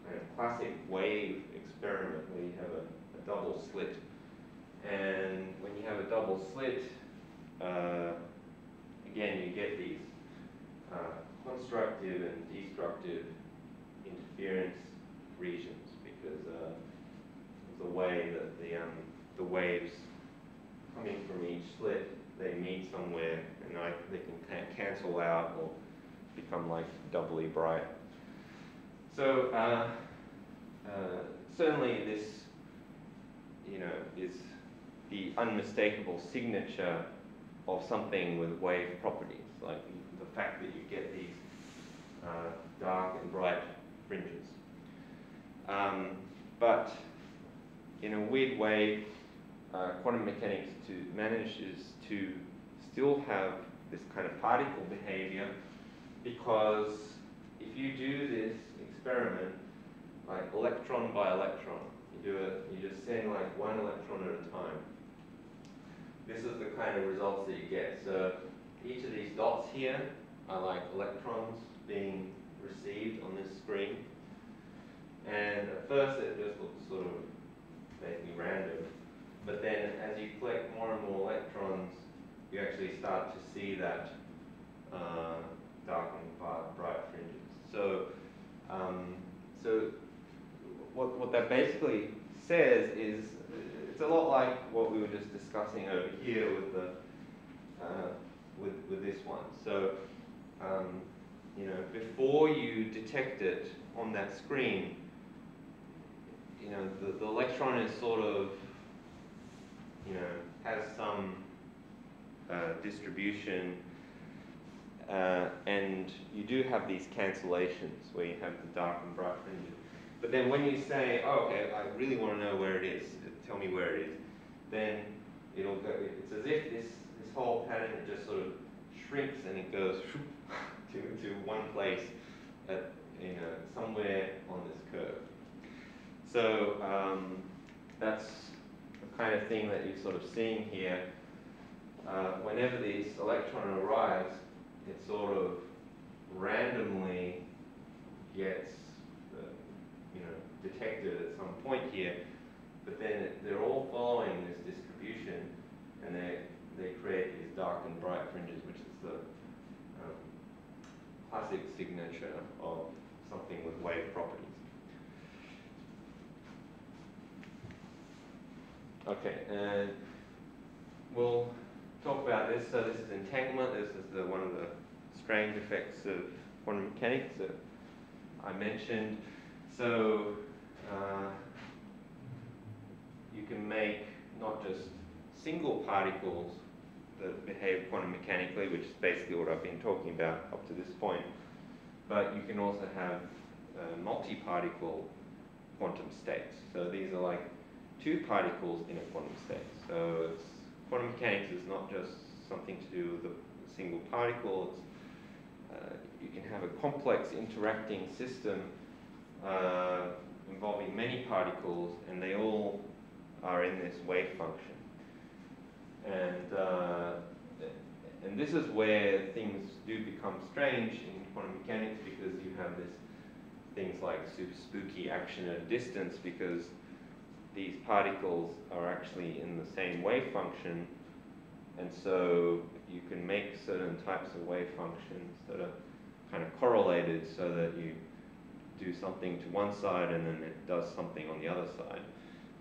kind of classic wave experiment where you have a, a double slit and when you have a double slit, uh, again, you get these uh, constructive and destructive interference regions because uh, the way that the, um, the waves coming from each slit, they meet somewhere and I, they can cancel out or become like doubly bright. So uh, uh, certainly this, you know, is the unmistakable signature of something with wave properties, like the fact that you get these uh, dark and bright fringes. Um, but in a weird way, uh, quantum mechanics to manages to still have this kind of particle behavior because if you do this experiment like electron by electron, you do it, you just send like one electron at a time. This is the kind of results that you get. So each of these dots here are like electrons being received on this screen. And at first it just looks sort of vaguely random. But then as you collect more and more electrons, you actually start to see that uh, dark and bright, bright fringes. So, um, so what, what that basically says is it's a lot like what we were just discussing over here with the uh, with with this one. So um, you know before you detect it on that screen, you know the, the electron is sort of you know has some uh, distribution. Uh, and you do have these cancellations where you have the dark and bright fringes. But then when you say, oh, okay, I really want to know where it is, tell me where it is, then it'll go, it's as if this, this whole pattern just sort of shrinks and it goes *laughs* to, to one place at, you know, somewhere on this curve. So um, that's the kind of thing that you're sort of seeing here. Uh, whenever this electron arrives, it sort of randomly gets the, you know, detected at some point here, but then it- they're all following this distribution, and they they create these dark and bright fringes, which is the um, classic signature of something with wave properties. Okay, and we'll talk about this. So this is entanglement. This is the one of the strange effects of quantum mechanics that I mentioned. So uh, you can make not just single particles that behave quantum mechanically, which is basically what I've been talking about up to this point, but you can also have uh, multi-particle quantum states. So these are like two particles in a quantum state. So quantum mechanics is not just something to do with a single particle. Uh, you can have a complex interacting system uh, involving many particles, and they all are in this wave function. And, uh, and this is where things do become strange in quantum mechanics because you have this things like super spooky action at a distance because these particles are actually in the same wave function and so you can make certain types of wave functions that are kind of correlated so that you do something to one side and then it does something on the other side.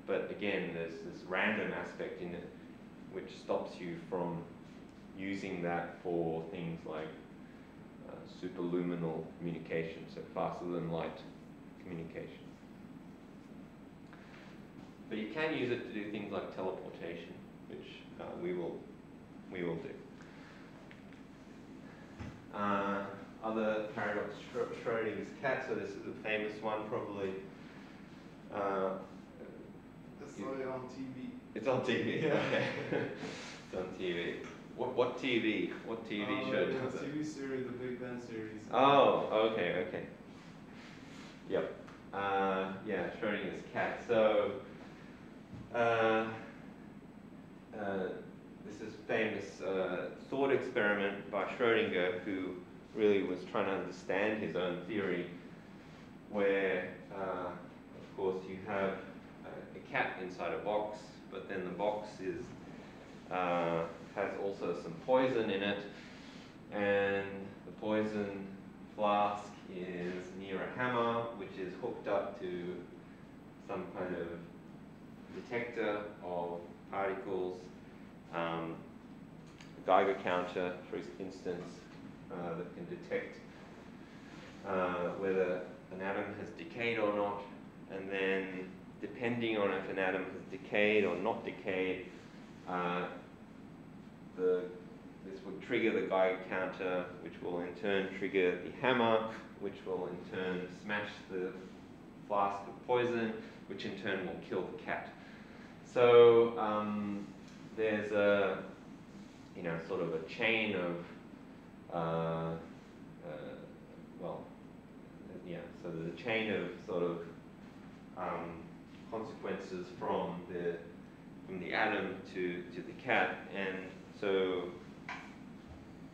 But again, there's this random aspect in it which stops you from using that for things like uh, superluminal communication, so faster than light communication. But you can use it to do things like teleportation, which uh, we will we will do. Uh, other paradox, Schrodinger's cat, so this is a famous one, probably. Uh, I saw it on TV. it's on TV. *laughs* okay. it's on TV. What what TV? What TV uh, show? The? TV series, the Big Bang series. Oh, okay, okay. Yep. Uh, yeah, Schrodinger's cat. So, uh, uh, this is famous uh, thought experiment by Schrodinger, who really was trying to understand his own theory, where, uh, of course, you have a, cat inside a box, but then the box is has also some poison in it, and the poison flask is near a hammer, which is hooked up to some kind of detector of particles, um, a Geiger counter, for instance, uh, that can detect uh, whether an atom has decayed or not, and then depending on if an atom has decayed or not decayed, uh, the, this would trigger the Geiger counter, which will in turn trigger the hammer, which will in turn smash the flask of poison, which in turn will kill the cat. So um, there's a, you know, sort of a chain of, uh, uh, well, yeah, so there's a chain of sort of um, consequences from the from the atom to, to the cat, and so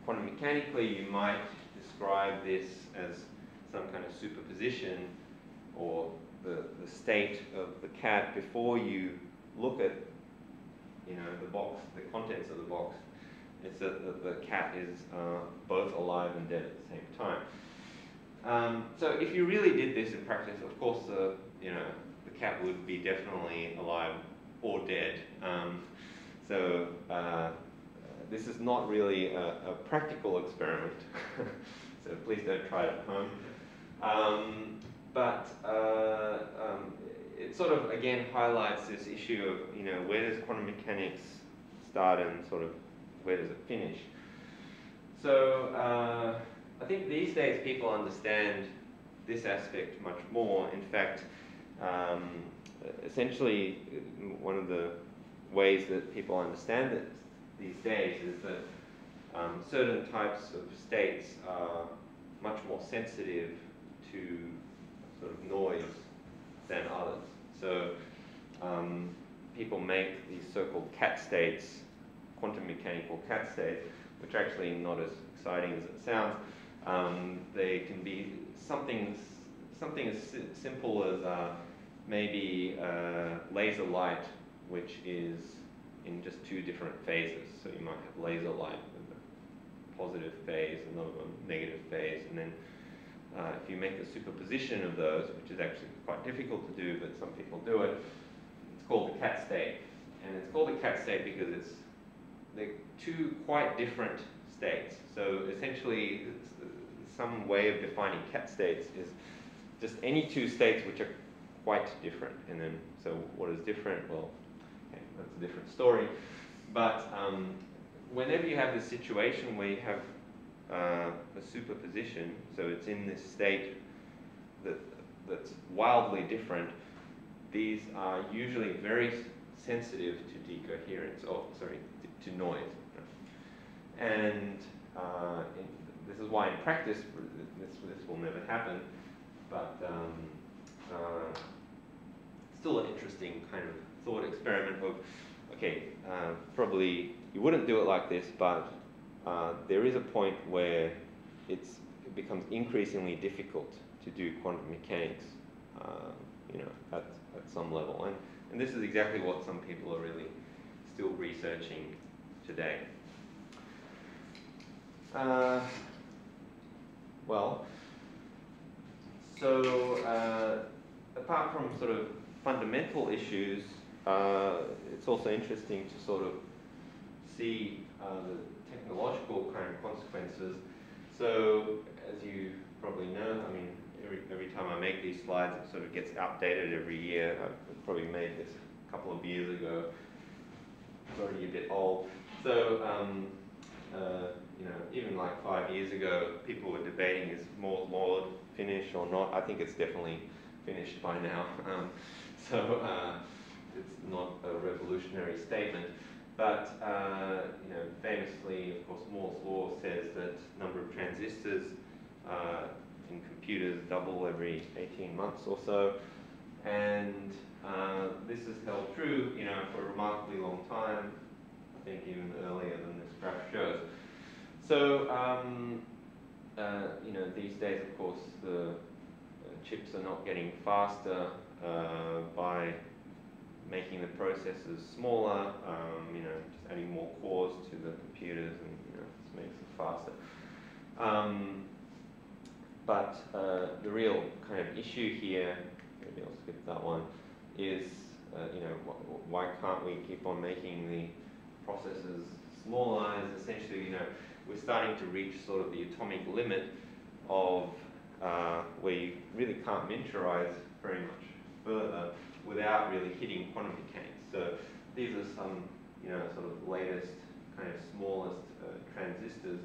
quantum mechanically you might describe this as some kind of superposition or the, the state of the cat before you look at you know the box, the contents of the box. It's that the, the cat is uh, both alive and dead at the same time. Um, so if you really did this in practice, of course, the you know the cat would be definitely alive or dead. Um, so uh, this is not really a, a practical experiment. *laughs* so please don't try it at home. Um, but uh, um, it sort of again highlights this issue of you know where does quantum mechanics start and sort of where does it finish. So uh, I think these days people understand this aspect much more. In fact, um, essentially one of the ways that people understand it these days is that um, certain types of states are much more sensitive to sort of noise than others. So um, people make these so-called cat states, quantum mechanical cat states, which are actually not as exciting as it sounds. Um, they can be something, something as si simple as uh, maybe uh, laser light, which is in just two different phases. So you might have laser light with a positive phase and a negative phase, and then uh, if you make a superposition of those, which is actually quite difficult to do, but some people do it, it's called the cat state. And it's called the cat state because it's they're two quite different states. So essentially, some way of defining cat states is just any two states which are quite different. And then, so what is different? Well, okay, that's a different story. But um, whenever you have this situation where you have uh, a superposition, so it's in this state that, that's wildly different, these are usually very sensitive to decoherence, or sorry, to, noise. And uh, in, this is why in practice this, this will never happen, but um, uh, still an interesting kind of thought experiment of, okay, uh, probably you wouldn't do it like this, but uh, there is a point where it becomes increasingly difficult to do quantum mechanics, uh, you know, at, at some level. And, and this is exactly what some people are really still researching today. Uh, well, so uh, apart from sort of fundamental issues, uh, it's also interesting to sort of see uh, the technological kind of consequences. So as you probably know, I mean, every, every time I make these slides, it sort of gets outdated every year. I've probably made this a couple of years ago. It's already a bit old. So, um, uh, you know, even like five years ago, people were debating is Moore's law finished or not. I think it's definitely finished by now. *laughs* Um, so uh, it's not a revolutionary statement. But, uh, you know, famously, of course, Moore's law says that number of transistors uh, in computers double every 18 months or so. And uh, this has held true, you know, for a remarkably long time, I think even earlier than this graph shows. So, um, uh, you know, these days, of course, the uh, chips are not getting faster uh, by making the processors smaller, um, you know, just adding more cores to the computers and, you know, this makes it faster. Um, but uh, the real kind of issue here, maybe I'll skip that one, is, uh, you know, wh why can't we keep on making the processors smaller? Is essentially, you know, we're starting to reach sort of the atomic limit of uh, where you really can't miniaturize very much further without really hitting quantum mechanics. So these are some, you know, sort of latest kind of smallest uh, transistors.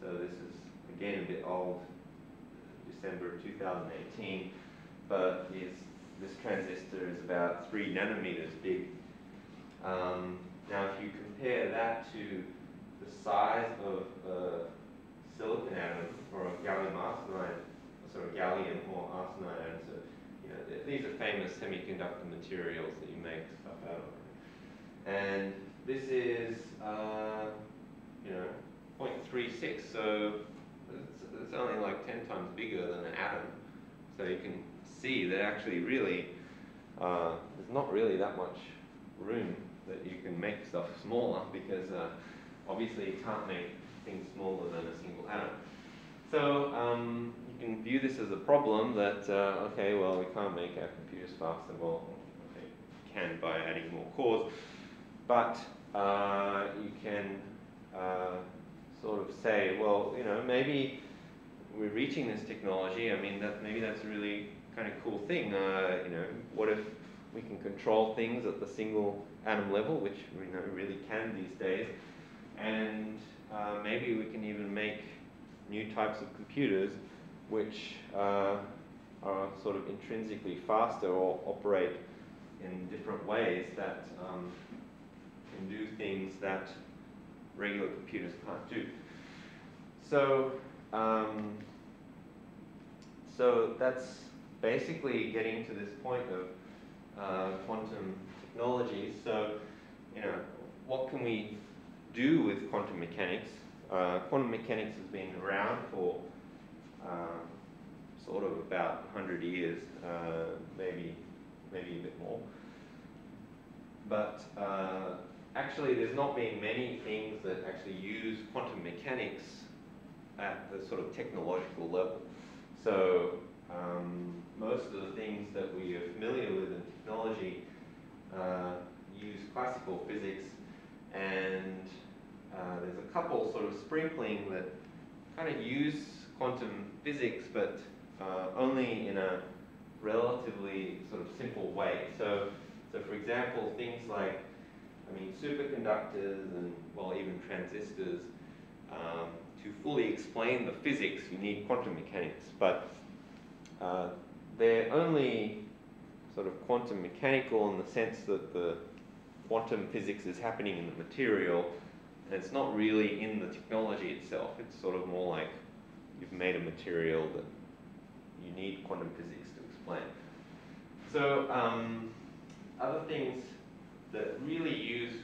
So this is again a bit old, December 2018, but is this transistor is about three nanometers big. Um, now, if you compare that to the size of a silicon atom or a gallium arsenide, sorry, gallium or arsenide atom, so these are famous semiconductor materials that you make stuff out of. And this is, uh, you know, 0.36, so it's, it's only like 10 times bigger than an atom. So you can see that actually really, uh, there's not really that much room that you can make stuff smaller because uh, obviously you can't make things smaller than a single atom. So um, can view this as a problem that, uh, okay, well, we can't make our computers faster. Well, okay, can by adding more cores. But uh, you can uh, sort of say, well, you know, maybe we're reaching this technology. I mean, that maybe that's a really kind of cool thing. Uh, you know, what if we can control things at the single atom level, which we know really can these days, and uh, maybe we can even make new types of computers which uh, are sort of intrinsically faster or operate in different ways that um, can do things that regular computers can't do. So, um, so that's basically getting to this point of uh, quantum technology. So, you know, what can we do with quantum mechanics? Uh, quantum mechanics has been around for uh, sort of about 100 years, uh, maybe, maybe a bit more. But uh, actually, there's not been many things that actually use quantum mechanics at the sort of technological level. So um, most of the things that we are familiar with in technology uh, use classical physics and uh, there's a couple sort of sprinkling that kind of use quantum physics but uh, only in a relatively sort of simple way. So, so for example, things like, I mean, superconductors and, well, even transistors, um, to fully explain the physics, you need quantum mechanics. But uh, they're only sort of quantum mechanical in the sense that the quantum physics is happening in the material, and it's not really in the technology itself. It's sort of more like you've made a material that you need quantum physics to explain. So um, other things that really use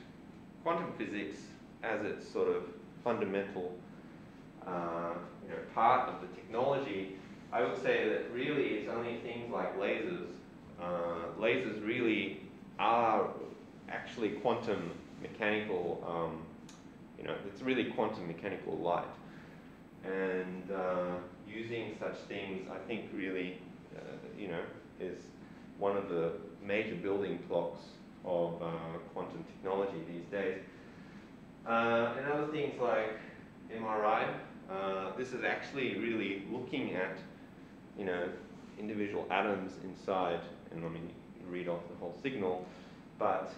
quantum physics as its sort of fundamental uh, you know, part of the technology, I would say that really it's only things like lasers. Uh, lasers really are actually quantum mechanical, um, you know, it's really quantum mechanical light. And uh, using such things, I think, really, uh, you know, is one of the major building blocks of uh, quantum technology these days. Uh, and other things like MRI. Uh, this is actually really looking at, you know, individual atoms inside, and I mean, read off the whole signal, but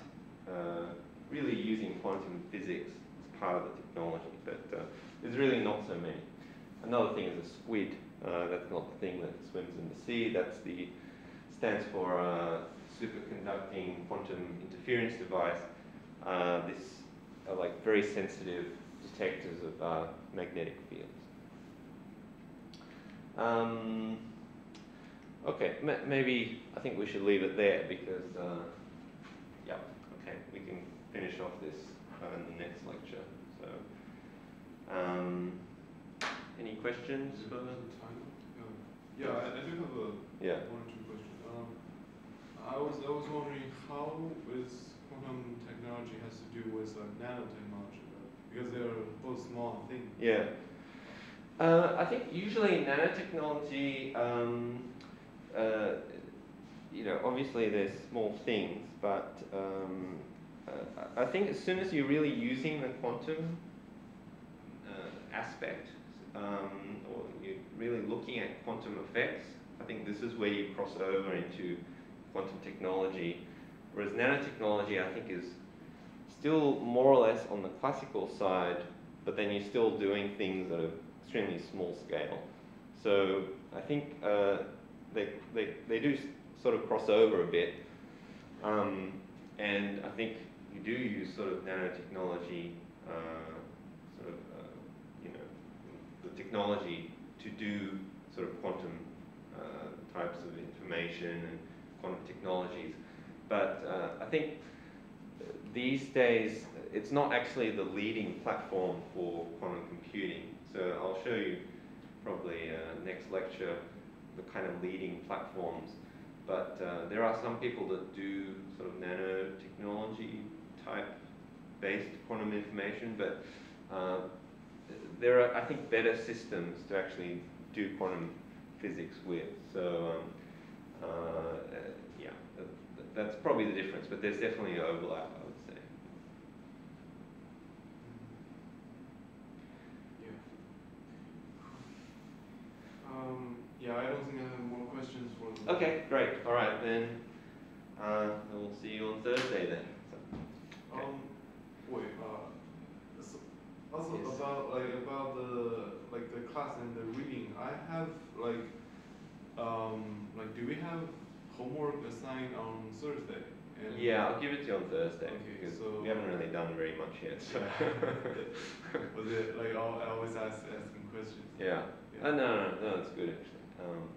uh, really using quantum physics as part of the technology. But there's really not so many. Another thing is a SQUID. Uh, that's not the thing that swims in the sea. That's the stands for uh, superconducting quantum interference device. Uh, this are like very sensitive detectors of uh, magnetic fields. Um, okay, ma- maybe I think we should leave it there because, uh, yeah, okay, we can finish off this in the next lecture. So, um, any questions for? Time? Yeah, yeah I, I do have a Yeah. one or two questions. Um, I was I was wondering how is quantum technology has to do with like nanotechnology, because they're both small things. Yeah. Uh, I think usually nanotechnology, um, uh, you know, obviously there's small things, but um, uh, I I think as soon as you're really using the quantum uh, aspect, um, or you're really looking at quantum effects, I think this is where you cross over into quantum technology. Whereas nanotechnology, I think, is still more or less on the classical side, but then you're still doing things at an extremely small scale. So I think uh, they, they, they do sort of cross over a bit. Um, and I think you do use sort of nanotechnology, uh, sort of, uh, you know, the technology to do sort of quantum uh, types of information and quantum technologies. But uh, I think these days it's not actually the leading platform for quantum computing. So I'll show you probably uh, next lecture the kind of leading platforms. But uh, there are some people that do sort of nanotechnology type based quantum information, but uh, there are, I think, better systems to actually do quantum physics with. So, um, uh, yeah, that's probably the difference, but there's definitely an overlap, I would say. Yeah. Um, yeah, I don't think I have more questions for the. Okay, great. All right, then uh, we'll see you on Thursday then. So, okay. Um, wait, uh, also Yes. about like about the like the class and the reading. I have like um like do we have homework assigned on Thursday? And Yeah, I'll give it to you on Thursday Okay, because so- we haven't really done very much yet. So. *laughs* Was it like I'll, always ask asking questions? yeah. Yeah. Uh, no, no, no, that's good actually. Um,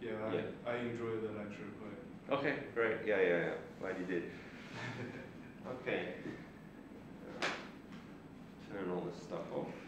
Yeah, I, Yeah. I enjoy the lecture quite. okay, great. Yeah, yeah, yeah. Glad you did. *laughs* Okay. Turn all this stuff off.